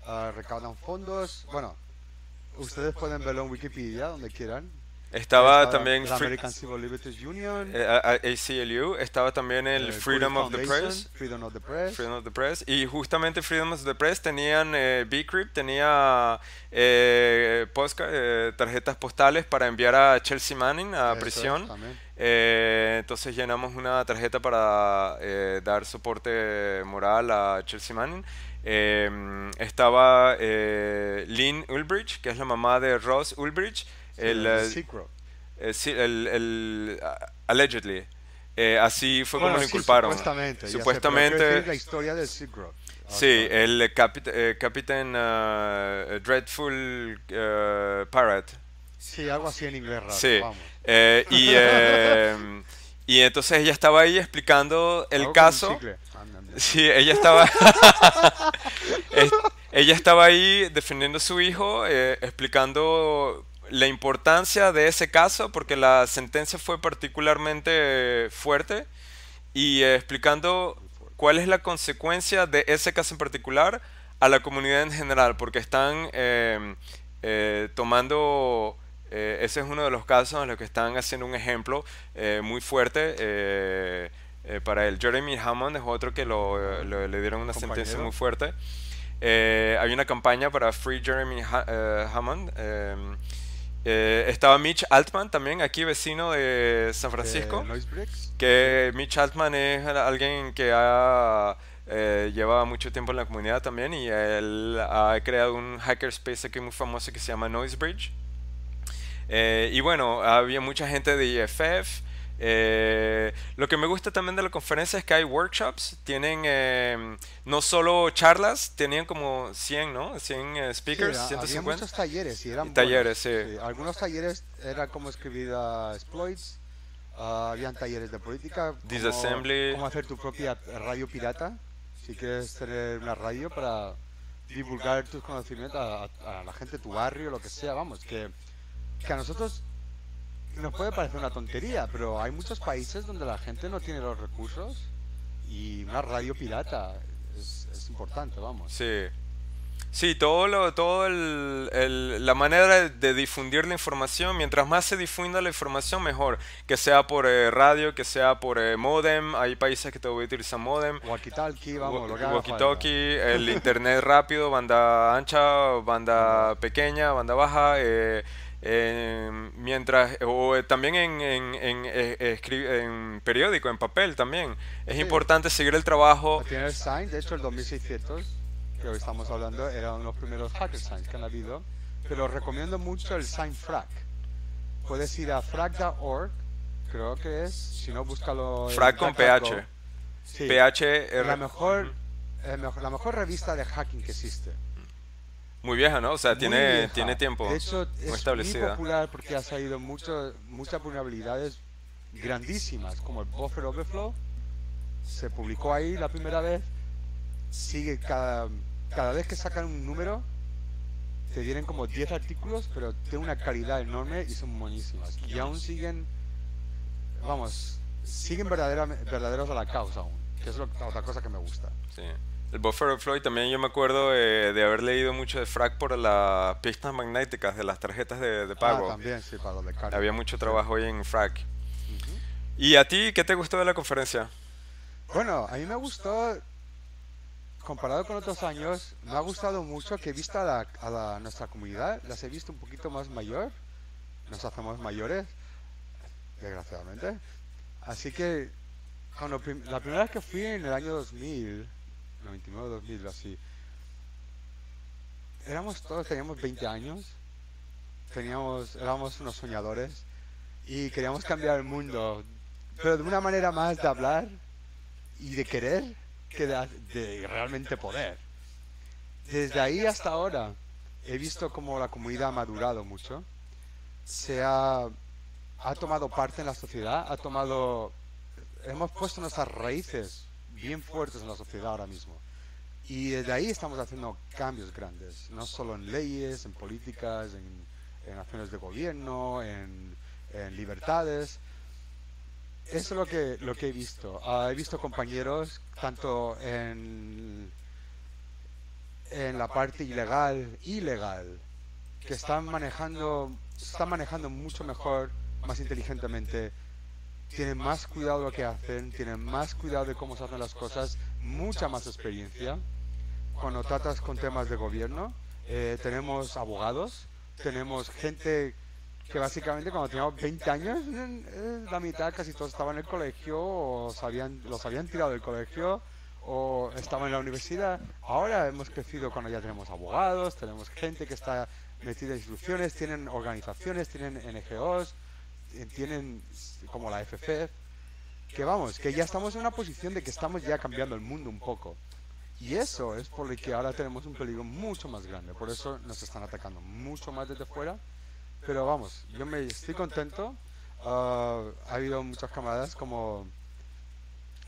ah, recaudan fondos, bueno, ustedes pueden verlo en Wikipedia, donde quieran. Estaba también la American Civil Liberties Union, eh, ACLU, estaba también el eh, Freedom of the Press, Freedom of the Press, Freedom of the Press. Y justamente Freedom of the Press tenían eh, Bcrypt, tenía eh, eh, tarjetas postales para enviar a Chelsea Manning a Eso prisión. Eh, entonces llenamos una tarjeta para dar soporte moral a Chelsea Manning. Eh, estaba Lynn Ulbricht, que es la mamá de Ross Ulbricht. El, el eh, eh, sí, el, el- a- allegedly. Eh, así fue como lo inculparon. Supuestamente. Supuestamente. la historia del Silk. Sí, el capit- eh, Capitán Dreadful eh, Parrot. Sí, algo así en inglés raro. Sí. Vamos. Y, y entonces ella estaba ahí explicando el caso. Sí, ella estaba. es- ella estaba ahí defendiendo a su hijo, explicando la importancia de ese caso, porque la sentencia fue particularmente fuerte, y eh, explicando cuál es la consecuencia de ese caso en particular a la comunidad en general, porque están eh, eh, tomando. eh, ese es uno de los casos en los que están haciendo un ejemplo eh, muy fuerte eh, para él. Jeremy Hammond es otro que lo, lo- le dieron una sentencia Compañero. muy fuerte. Hay una campaña para Free Jeremy Ha- Hammond. Eh, estaba Mitch Altman también, aquí vecino de San Francisco. Que Mitch Altman es alguien que ha, eh, lleva mucho tiempo en la comunidad también y él ha creado un hackerspace aquí muy famoso que se llama Noisebridge. Eh, y bueno, había mucha gente de IFF. Eh, lo que me gusta también de la conferencia es que hay workshops, tienen eh, no solo charlas, tenían como 100, ¿no? 100 eh, speakers, Sí, había 150. muchos talleres y eran Y talleres, buenos. sí. Algunos talleres era como escribir exploits. ah, habían talleres de política. cómo- Disassembly. Cómo hacer tu propia radio pirata. Si quieres tener una radio para divulgar tus conocimientos a, a- a la gente de tu barrio, lo que sea. Vamos, que, que a nosotros nos puede parecer una tontería, pero hay muchos países donde la gente no tiene los recursos y una radio pirata es, es importante, vamos. Sí. Sí, todo lo, todo el, el- la manera de difundir la información, mientras más se difunda la información, mejor. Que sea por eh, radio, que sea por eh, modem. Hay países que todavía utilizan modem. Walkie-talkie, vamos, lo que Walkie-talkie, el internet rápido, banda ancha, banda pequeña, banda baja, eh, eh, mientras, o eh, también en, en, en, eh, en periódico, en papel también. Es Sí. importante seguir el trabajo. Tiene el sign, de hecho el 2600, que hoy estamos hablando, era uno de los primeros hacker signs que han habido, pero recomiendo mucho el sign FRAC. Puedes ir a frac.org, creo que es, si no, búscalo en Frag con. PH. Sí. PHR. la eh, mejor- la mejor revista de hacking que existe. Muy vieja, ¿no? O sea, Muy tiene, tiene tiempo De hecho, muy es muy establecida. popular porque ha salido mucho, muchas vulnerabilidades grandísimas, como el buffer overflow. Se publicó ahí la primera vez. Sigue cada, cada vez que sacan un número, te vienen como 10 artículos, pero tiene una calidad enorme y son buenísimas. Y aún siguen, vamos, siguen verdaderos a la causa aún, que es lo- otra cosa que me gusta. Sí. El buffer overflow y también yo me acuerdo eh, de haber leído mucho de Frag por las pistas magnéticas de las tarjetas de, de pago. Ah, también, sí, para los de carga. Había mucho trabajo ahí en Frag. ¿Y a ti qué te gustó de la conferencia? Bueno, a mí me gustó, comparado con otros años, me ha gustado mucho que he visto a, la, a la- nuestra comunidad, las he visto un poquito más mayor, nos hacemos mayores, desgraciadamente. Así que cuando prim- la primera vez que fui en el año 2000, 99, 2000, así, éramos todos, teníamos 20 años, teníamos, éramos unos soñadores y queríamos cambiar el mundo, pero de una manera más de hablar y de querer que de, de realmente poder. Desde ahí hasta ahora he visto como la comunidad ha madurado mucho, se ha, ha tomado parte en la sociedad, ha tomado, hemos puesto nuestras raíces bien fuertes en la sociedad ahora mismo. Y desde ahí estamos haciendo cambios grandes, no solo en leyes, en políticas, en, acciones de gobierno, en, libertades. Eso es lo que, lo que he visto. Ah, he visto compañeros tanto en, en la parte ilegal, ilegal, que están manejando, están manejando mucho mejor, más inteligentemente, tienen más cuidado de lo que hacen, tienen más cuidado de cómo se hacen las cosas, mucha más experiencia. Cuando tratas con temas de gobierno, eh, tenemos abogados, tenemos gente que básicamente cuando teníamos 20 años, la mitad casi todos estaban en el colegio o se habían- los habían tirado del colegio o estaban en la universidad. Ahora hemos crecido cuando ya tenemos abogados, tenemos gente que está metida en instituciones, tienen organizaciones, tienen NGOs, eh, tienen como la FF, que vamos, que ya estamos en una posición de que estamos ya cambiando el mundo un poco. Y eso es por lo que ahora tenemos un peligro mucho más grande. Por eso nos están atacando mucho más desde fuera. Pero vamos, yo me estoy contento. Ah, ha habido muchas camaradas como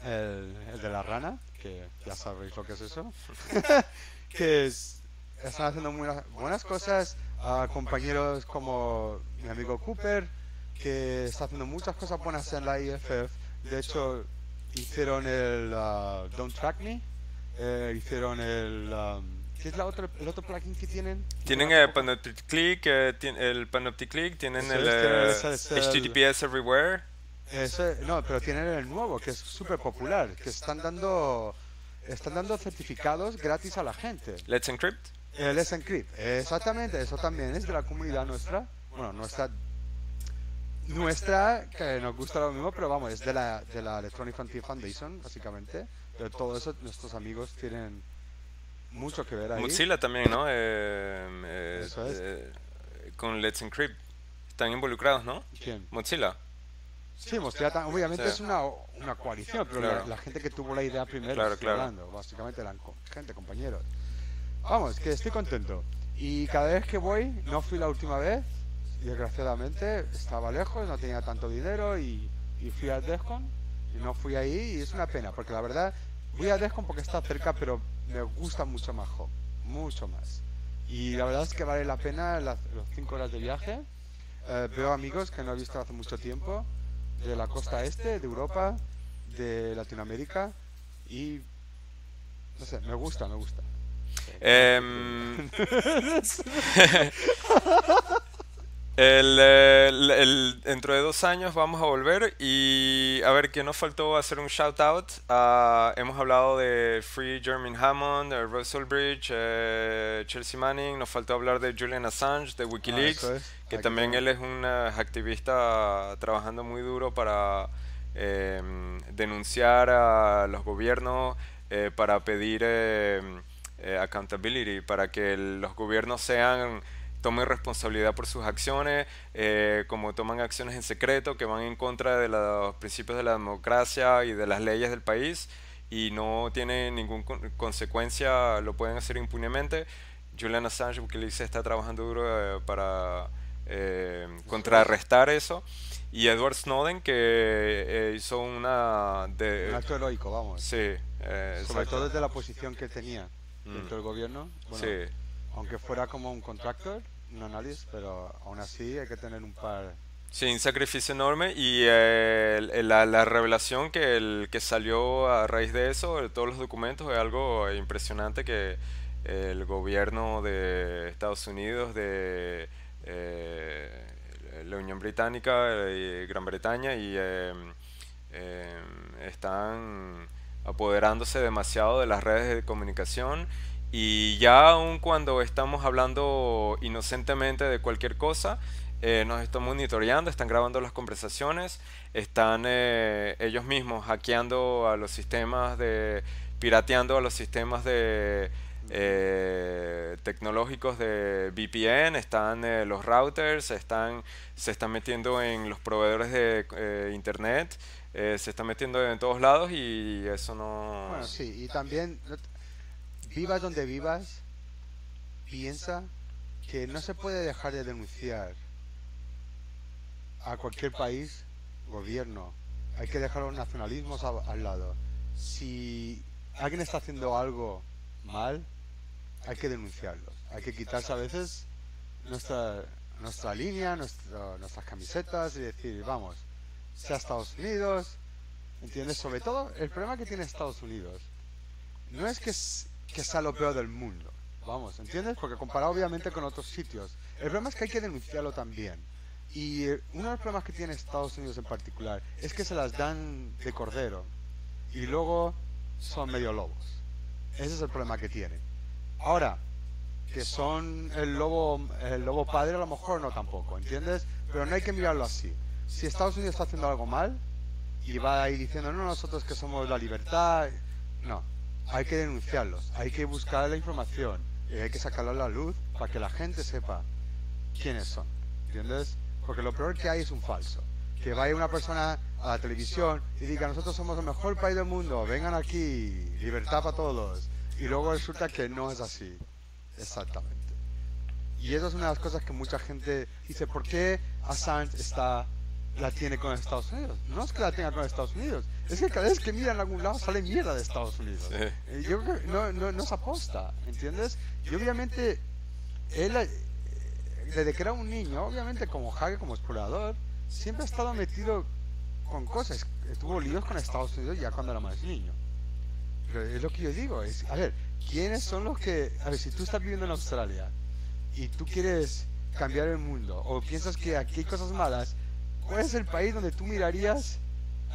el, el de la rana, que ya sabéis lo que es eso, que es- están haciendo buenas, buenas cosas. Ah, compañeros como mi amigo Cooper, que está haciendo muchas cosas buenas en la IFF. De hecho, hicieron el ah, Don't Track Me, eh, hicieron el... um, ¿Qué es la otra, el otro plugin que tienen? Tienen el eh, tien- el Panopticlick, tienen Eso el es, tienen eh, ese- ese- HTTPS Everywhere. Ese- no, pero tienen el nuevo, que es súper popular, que están dando, están dando certificados gratis a la gente. Let's Encrypt. El S Encrypt, exactamente, eso también es de la comunidad nuestra. Bueno, nuestra, nuestra, que nos gusta lo mismo, pero vamos, es de la, de la Electronic Frontier Foundation, básicamente. Pero todo eso, nuestros amigos tienen mucho que ver ahí. Mozilla también, ¿no? Eh, eh, Eso es. eh, con Let's Encrypt. Están involucrados, ¿no? ¿Quién? Mozilla. Sí, Mozilla obviamente Sí. es una, una coalición, pero Claro. la, la gente que tuvo la idea primero, Claro, claro. hablando, básicamente eran gente, compañeros. Vamos, que estoy contento. Y cada vez que voy, no fui la última vez, desgraciadamente estaba lejos, no tenía tanto dinero y, y fui a Descon y no fui ahí y es una pena, porque la verdad, voy a Descon porque está cerca, pero me gusta mucho más Home, mucho más. Y la verdad es que vale la pena las, las cinco horas de viaje. Eh, veo amigos que no he visto hace mucho tiempo, de la costa este, de Europa, de Latinoamérica, y no sé, me gusta, me gusta. Em, el, el- el- dentro de dos años vamos a volver y a ver, que nos faltó hacer un shout out. a- hemos hablado de Free Jeremy Hammond, de Russell Bridge, eh, Chelsea Manning. Nos faltó hablar de Julian Assange, de Wikileaks, es. que también él es un eh, activista trabajando muy duro para em, denunciar a los gobiernos, eh, para pedir em, eh, accountability, para que los gobiernos sean tomen responsabilidad por sus acciones, eh, como toman acciones en secreto que van en contra de los principios de la democracia y de las leyes del país y no tienen ninguna consecuencia, lo pueden hacer impunemente. Julian Assange, Wikileaks está trabajando duro eh, para eh, contrarrestar eso. Y Edward Snowden, que eh, hizo una... De, Un acto heroico, vamos. sí, eh, Sobre todo desde la posición que tenía Mm. dentro del gobierno. Bueno, Sí. Aunque fuera como un contractor, un análisis, pero aún así hay que tener un par. Sí, un sacrificio enorme y eh, la, la revelación que, salió a raíz de eso, de todos los documentos, es algo impresionante que el gobierno de Estados Unidos, de eh, la Unión Británica, y Gran Bretaña y eh, eh, están apoderándose demasiado de las redes de comunicación y ya aun cuando estamos hablando inocentemente de cualquier cosa, eh, nos están monitoreando, están grabando las conversaciones, están eh, ellos mismos hackeando a los sistemas de, pirateando a los sistemas de eh, tecnológicos de VPN, están eh, los routers, están, se están metiendo en los proveedores de eh, internet, eh, se están metiendo en todos lados y eso no... Bueno, sí, y también, vivas donde vivas, piensa que no se puede dejar de denunciar a cualquier país, gobierno. Hay que dejar los nacionalismos al lado. Si alguien está haciendo algo mal, hay que denunciarlos. Hay que quitarse a veces nuestra, nuestra línea, nuestra- nuestras camisetas y decir, vamos, sea Estados Unidos, ¿entiendes? Sobre todo, el problema que tiene Estados Unidos no es que, que sea lo peor del mundo, vamos, ¿entiendes? Porque comparado obviamente con otros sitios, el problema es que hay que denunciarlo también. Y uno de los problemas que tiene Estados Unidos en particular es que se las dan de cordero y luego son medio lobos. Ese es el problema que tiene. Ahora, que son el lobo, el lobo padre a lo mejor no tampoco, ¿entiendes? Pero no hay que mirarlo así. Si Estados Unidos está haciendo algo mal y va ahí diciendo, no, nosotros que somos la libertad, no, hay que denunciarlos, hay que buscar la información y hay que sacarlo a la luz para que la gente sepa quiénes son, ¿entiendes? Porque lo peor que hay es un falso. Que vaya una persona a la televisión y diga, nosotros somos el mejor país del mundo, vengan aquí, libertad para todos. Y luego resulta que no es así. Exactamente. Y eso es una de las cosas que mucha gente dice, ¿por qué Assange está, la tiene con Estados Unidos? No es que la tenga con Estados Unidos, es que cada vez que mira en algún lado sale mierda de Estados Unidos. Sí. Eh, Yo creo que no, no, no se aposta, ¿entiendes? Y obviamente, él, eh, desde que era un niño, obviamente como hacker, como explorador, siempre ha estado metido con cosas. Tuvo líos con Estados Unidos ya cuando era más niño. Pero es lo que yo digo, es, a ver, ¿quiénes son los que, a ver, si tú estás viviendo en Australia y tú quieres cambiar el mundo o piensas que aquí hay cosas malas, ¿cuál es el país donde tú mirarías,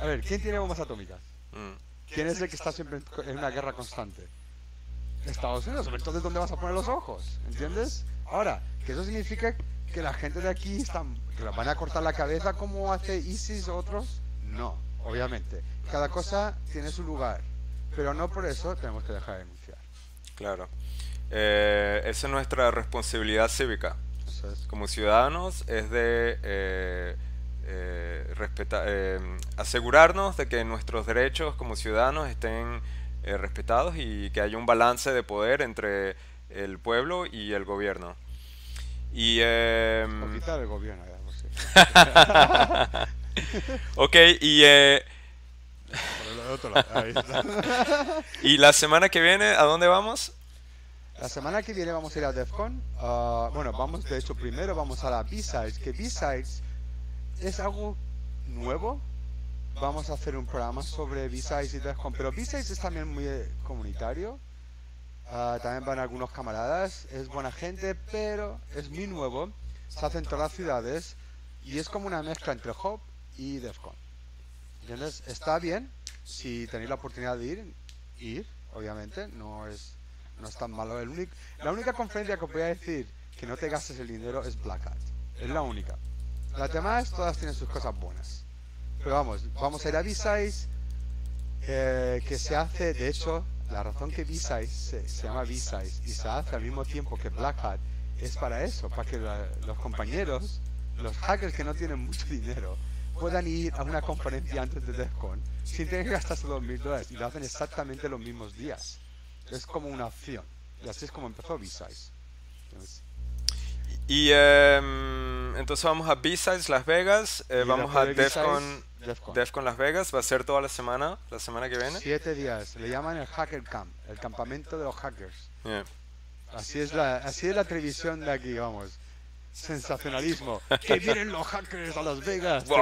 a ver, ¿quién tiene bombas atómicas? Mm, ¿Quién es el que está siempre en- una guerra constante? Estados Unidos, entonces ¿dónde vas a poner los ojos? ¿Entiendes? Ahora, que eso significa que la gente de aquí están, que van a cortar la cabeza como hace ISIS o otros? No, obviamente. Cada cosa tiene su lugar, pero no por eso tenemos que dejar de denunciar. claro. Eh, esa es nuestra responsabilidad cívica. Como ciudadanos es de eh, eh, respeta- eh, asegurarnos de que nuestros derechos como ciudadanos estén eh, respetados y que haya un balance de poder entre el pueblo y el gobierno. Y, em, quitar el gobierno, ya, sé. ok, y, eh, y la semana que viene, ¿a dónde vamos? La semana que viene vamos a ir a DEFCON. Ah, bueno, vamos, de hecho, primero vamos a la B-Sides, que B-Sides es algo nuevo. Vamos a hacer un programa sobre B-Sides y DEFCON, pero B-Sides es también muy eh, comunitario. Ah, también van algunos camaradas. Es buena gente, pero es muy nuevo. Se hace en todas las ciudades y es como una mezcla entre Hop y Defcon. ¿Entiendes? Está bien si tenéis la oportunidad de ir, ir, obviamente, no es, no es tan malo. El único, la única conferencia que os voy a decir que no te gastes el dinero es Black Hat. Es la única. Las demás todas tienen sus cosas buenas. Pero vamos, vamos a ir a V6, eh, que se hace, de hecho, la razón que V6 se, llama V6 y se hace al mismo tiempo que Black Hat es para eso, para que los compañeros, los hackers que no tienen mucho dinero, puedan ir a una conferencia antes de DEFCON sin tener que gastarse los mil dólares y lo hacen exactamente los mismos días. Es como una opción. Y así es como empezó V6. Y em, entonces vamos a B-Sides Las Vegas, eh, vamos a DEFCON. DEFCON Las Vegas, va a ser toda la semana, la semana que viene. Siete días. Le llaman el Hacker Camp, el campamento de los hackers. Yeah. Así es la, así es la televisión de aquí, vamos. Sensacionalismo. Que vienen los hackers a Las Vegas.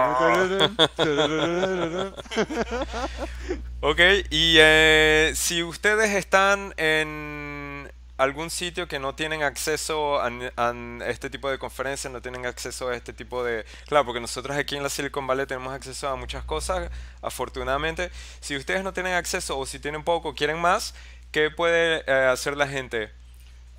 Ok, y eh, si ustedes están en algún sitio que no tienen acceso a, este tipo de conferencias, no tienen acceso a este tipo de... Claro, porque nosotros aquí en la Silicon Valley tenemos acceso a muchas cosas, afortunadamente. Si ustedes no tienen acceso o si tienen poco, quieren más, ¿qué puede eh, hacer la gente?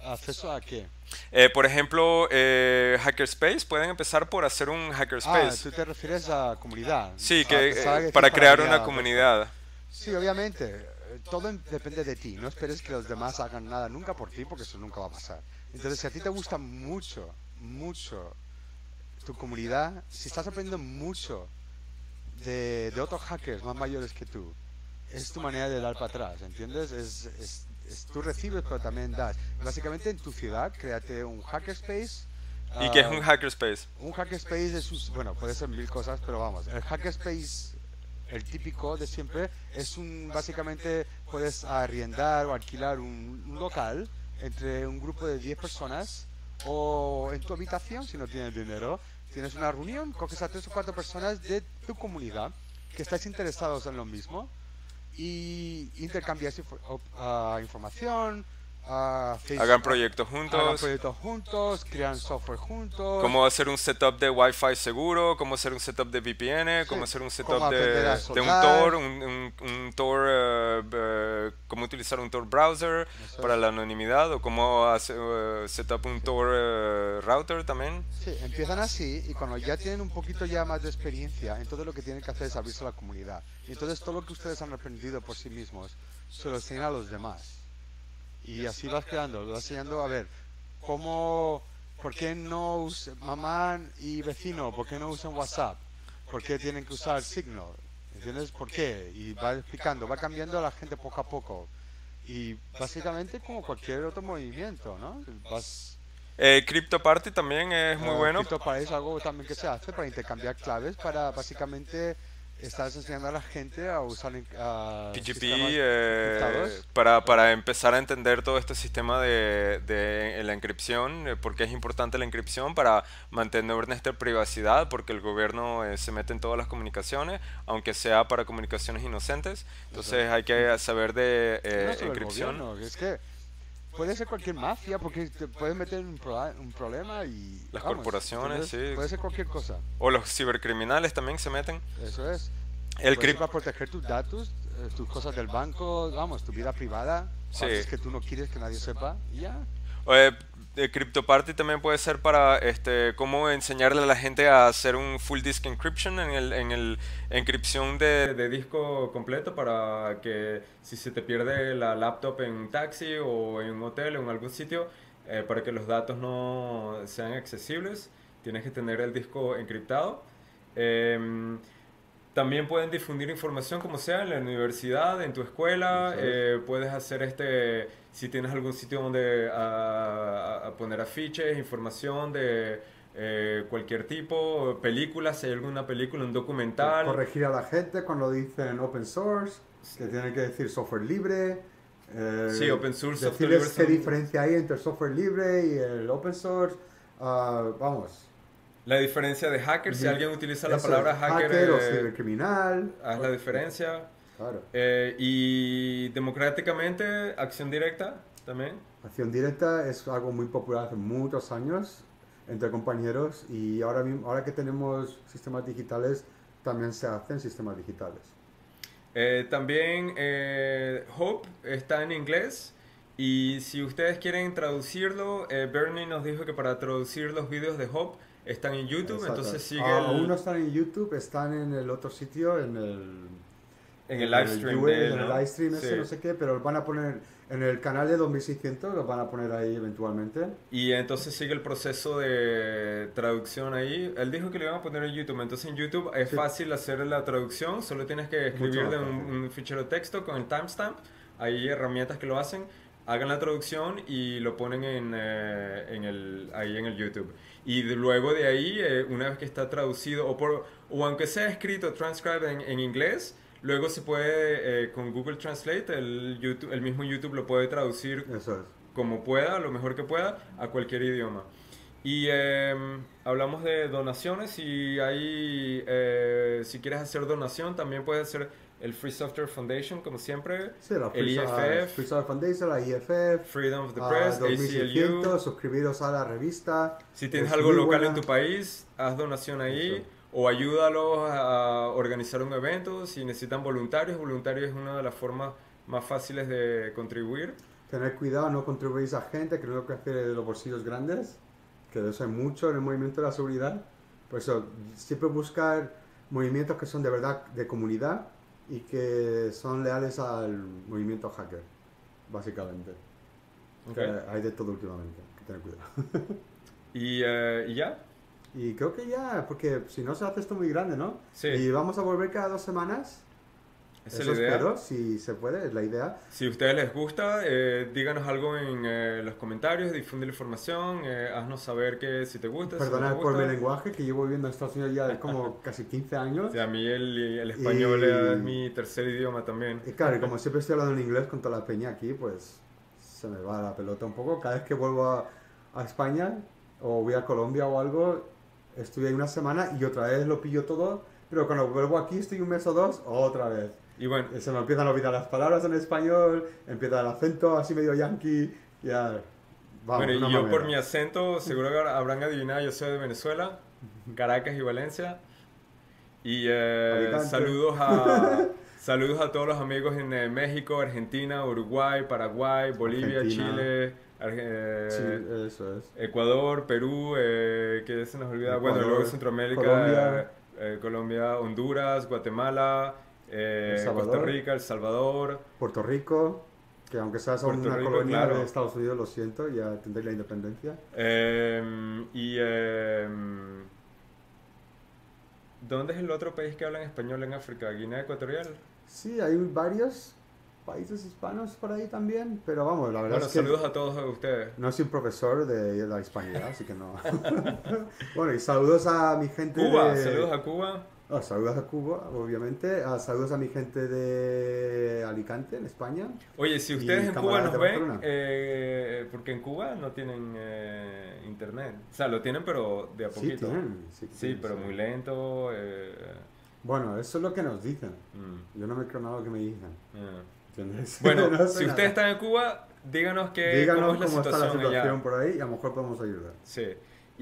¿Acceso a qué? Eh, por ejemplo, eh, Hackerspace, pueden empezar por hacer un Ah, Hackerspace. tú te refieres a comunidad. Sí, Ah, que, para crear una comunidad. Sí, obviamente. Todo en- depende de ti. No esperes que los demás hagan nada nunca por ti, porque eso nunca va a pasar. Entonces, si a ti te gusta mucho, mucho tu comunidad, si estás aprendiendo mucho de, de otros hackers más mayores que tú, es tu manera de dar para atrás, ¿entiendes? Es, es- es- tú recibes, pero también das. Básicamente, en tu ciudad, créate un hackerspace. ¿Y qué es ah, un Hackerspace? un hackerspace es un, bueno, puede ser mil cosas, pero vamos, el hackerspace, el típico de siempre, es un, básicamente puedes arriendar o alquilar un, local entre un grupo de 10 personas o en tu habitación, si no tienes dinero, tienes una reunión, coges a tres o cuatro personas de tu comunidad que estáis interesados en lo mismo y intercambias ah, información, Facebook- Hagan proyectos hagan juntos. proyectos juntos, crean software juntos. Cómo hacer un setup de Wi-Fi seguro, cómo hacer un setup de VPN, cómo hacer un setup de, de un. Tor, un, un- un Tor, eh, eh, cómo utilizar un Tor browser Eso para es. la anonimidad o cómo hacer eh, setup un Tor router también. Sí, empiezan así y cuando ya tienen un poquito ya más de experiencia, entonces lo que tienen que hacer es abrirse a la comunidad. Y entonces todo lo que ustedes han aprendido por sí mismos se lo enseñan a los demás. Y así vas creando, vas enseñando a ver cómo, por qué no usan mamá y vecino, por qué no usan WhatsApp, por qué tienen que usar Signal, ¿entiendes? ¿Por qué? Y va explicando, va cambiando a la gente poco a poco. Y básicamente como cualquier otro movimiento, ¿no? Vas Eh, CryptoParty también es muy Ah, bueno. CryptoParty es algo también que se hace para intercambiar claves para básicamente estás enseñando a la gente a usar a PGP eh, para, para empezar a entender todo este sistema de, de la encripción, eh, porque es importante la encripción para mantener nuestra privacidad, porque el gobierno eh, se mete en todas las comunicaciones, aunque sea para comunicaciones inocentes. Entonces hay que saber de eh, no encripción. gobierno, es que puede ser cualquier mafia porque te puedes meter en un, pro- un problema y Las vamos, corporaciones, entonces sí. puede ser cualquier cosa O los cibercriminales también se meten. eso es El crip- para proteger tus datos eh, tus cosas del banco vamos tu vida privada Sí. cosas que tú no quieres que nadie sepa y ya Eh, eh, CryptoParty también puede ser para este cómo enseñarle a la gente a hacer un full disk encryption en el en el encripción de, de disco completo para que si se te pierde la laptop en un taxi o en un hotel o en algún sitio eh, para que los datos no sean accesibles tienes que tener el disco encriptado. Em, también pueden difundir información como sea en la universidad, en tu escuela. Eh, puedes hacer este, si tienes algún sitio donde a, a- poner afiches, información de eh, cualquier tipo, películas, si hay alguna película, un documental. corregir a la gente cuando dicen open source, que tienen que decir software libre. eh, Sí, open source, software libre qué son- diferencia hay entre el software libre y el open source. ah, vamos. La diferencia de hacker, si alguien utiliza la Eso palabra es, hacker, o eh, cibercriminal. haz la diferencia. Claro. Eh, y democráticamente, acción directa también. Acción directa es algo muy popular hace muchos años entre compañeros y ahora, mismo, ahora que tenemos sistemas digitales, también se hacen sistemas digitales. Eh, también eh, Hope está en inglés y si ustedes quieren traducirlo, eh, Bernie nos dijo que para traducir los vídeos de Hope están en YouTube, Exacto. entonces sigue Ah, el- Aún no están en YouTube, están en el otro sitio, en el... en el live stream de él, en el ¿no? live stream ese, Sí. no sé qué, pero van a poner en el canal de 2600, los van a poner ahí eventualmente. Y entonces sigue el proceso de traducción ahí. Él dijo que lo iban a poner en YouTube. Entonces en YouTube es Sí. fácil hacer la traducción. Solo tienes que escribirle más un, un fichero de texto con el timestamp. Hay herramientas que lo hacen. Hagan la traducción y lo ponen en, eh, en el, ahí en el YouTube. Y de- luego de ahí, eh, una vez que está traducido, o, por, o aunque sea escrito, transcribe en, en inglés, luego se puede, eh, con Google Translate, el, YouTube, el mismo YouTube lo puede traducir Eso es. como pueda, lo mejor que pueda, a cualquier idioma. Y eh, hablamos de donaciones y ahí, si quieres hacer donación, también puedes hacer el Free Software Foundation, como siempre, Sí, la el Free Software- IFF, Free Software Foundation, la IFF, Freedom of the a Press, 2600, ACLU. suscribiros a la revista. Si tienes Es algo local buena. en tu país, haz donación ahí. Eso. O ayúdalos a organizar un evento. Si necesitan voluntarios, voluntarios es una de las formas más fáciles de contribuir. Tener cuidado, no contribuís a gente que no lo que hace de los bolsillos grandes, que de eso hay mucho en el movimiento de la seguridad. Por eso, siempre buscar movimientos que son de verdad de comunidad y que son leales al movimiento hacker, básicamente. hay de todo últimamente, hay que tener cuidado. Y, eh, y ya, Y creo que ya, porque si no se hace esto muy grande, ¿no? Sí. Y vamos a volver cada dos semanas. Es Eso la idea. espero, si se puede, es la idea. Si a ustedes les gusta, eh, díganos algo en eh, los comentarios, difunde la información, eh, haznos saber que si te gusta. si no por mi lenguaje, que llevo viviendo en Estados Unidos ya como casi 15 años. Sí, a mí el, el español Y- es mi tercer idioma también. Y claro, y como siempre estoy hablando en inglés con toda la peña aquí, pues se me va la pelota un poco. Cada vez que vuelvo a, a España o voy a Colombia o algo, estoy ahí una semana y otra vez lo pillo todo. Pero cuando vuelvo aquí, estoy un mes o dos, otra vez. Y bueno, Se me empiezan a olvidar las palabras en español, empieza el acento así medio yankee, ya... Vamos, bueno, y yo mamera. por mi acento, seguro que habrán adivinado, yo soy de Venezuela, Caracas y Valencia. Y eh, saludos a saludos a todos los amigos en eh, México, Argentina, Uruguay, Paraguay, Bolivia, Argentina. Chile, Arge- eh, eso es. Ecuador, Perú, eh, que se nos olvida, bueno, Ecuador, luego Centroamérica, Colombia. eh, Colombia, Honduras, Guatemala, eh, Salvador. Costa Rica, El Salvador. Puerto Rico, que aunque sea Puerto una Rico, colonia claro. de Estados Unidos, lo siento, ya tendréis la independencia. eh, y eh, ¿dónde es el otro país que habla en español en África? Guinea Ecuatorial. Sí, hay varios países hispanos por ahí también, pero vamos, la verdad Bueno, es que saludos a todos ustedes. no soy un profesor de la hispanidad, así que no. bueno, y saludos a mi gente Cuba, de... saludos a Cuba. Ah, saludos a Cuba, obviamente. Ah, saludos a mi gente de Alicante, en España. Oye, si ustedes en Cuba nos ven, eh, porque en Cuba no tienen eh, internet. O sea, lo tienen, pero de a Sí, poquito. tienen. Sí, Sí, tienen, pero sí. muy lento. eh, Bueno, eso es lo que nos dicen. mm, Yo no me creo nada que me dicen. ¿Entiendes? Bueno, No si ustedes están en Cuba, díganos que, Díganos cómo es la cómo está la situación situación allá. por ahí y a lo mejor podemos ayudar. Sí.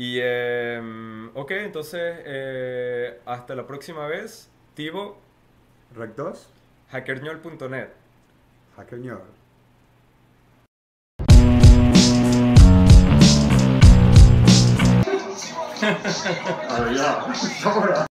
Y, eh, ok, entonces, eh, hasta la próxima vez. Tibo. Rectos. Hackerñol.net. Hackerñol. oh yeah.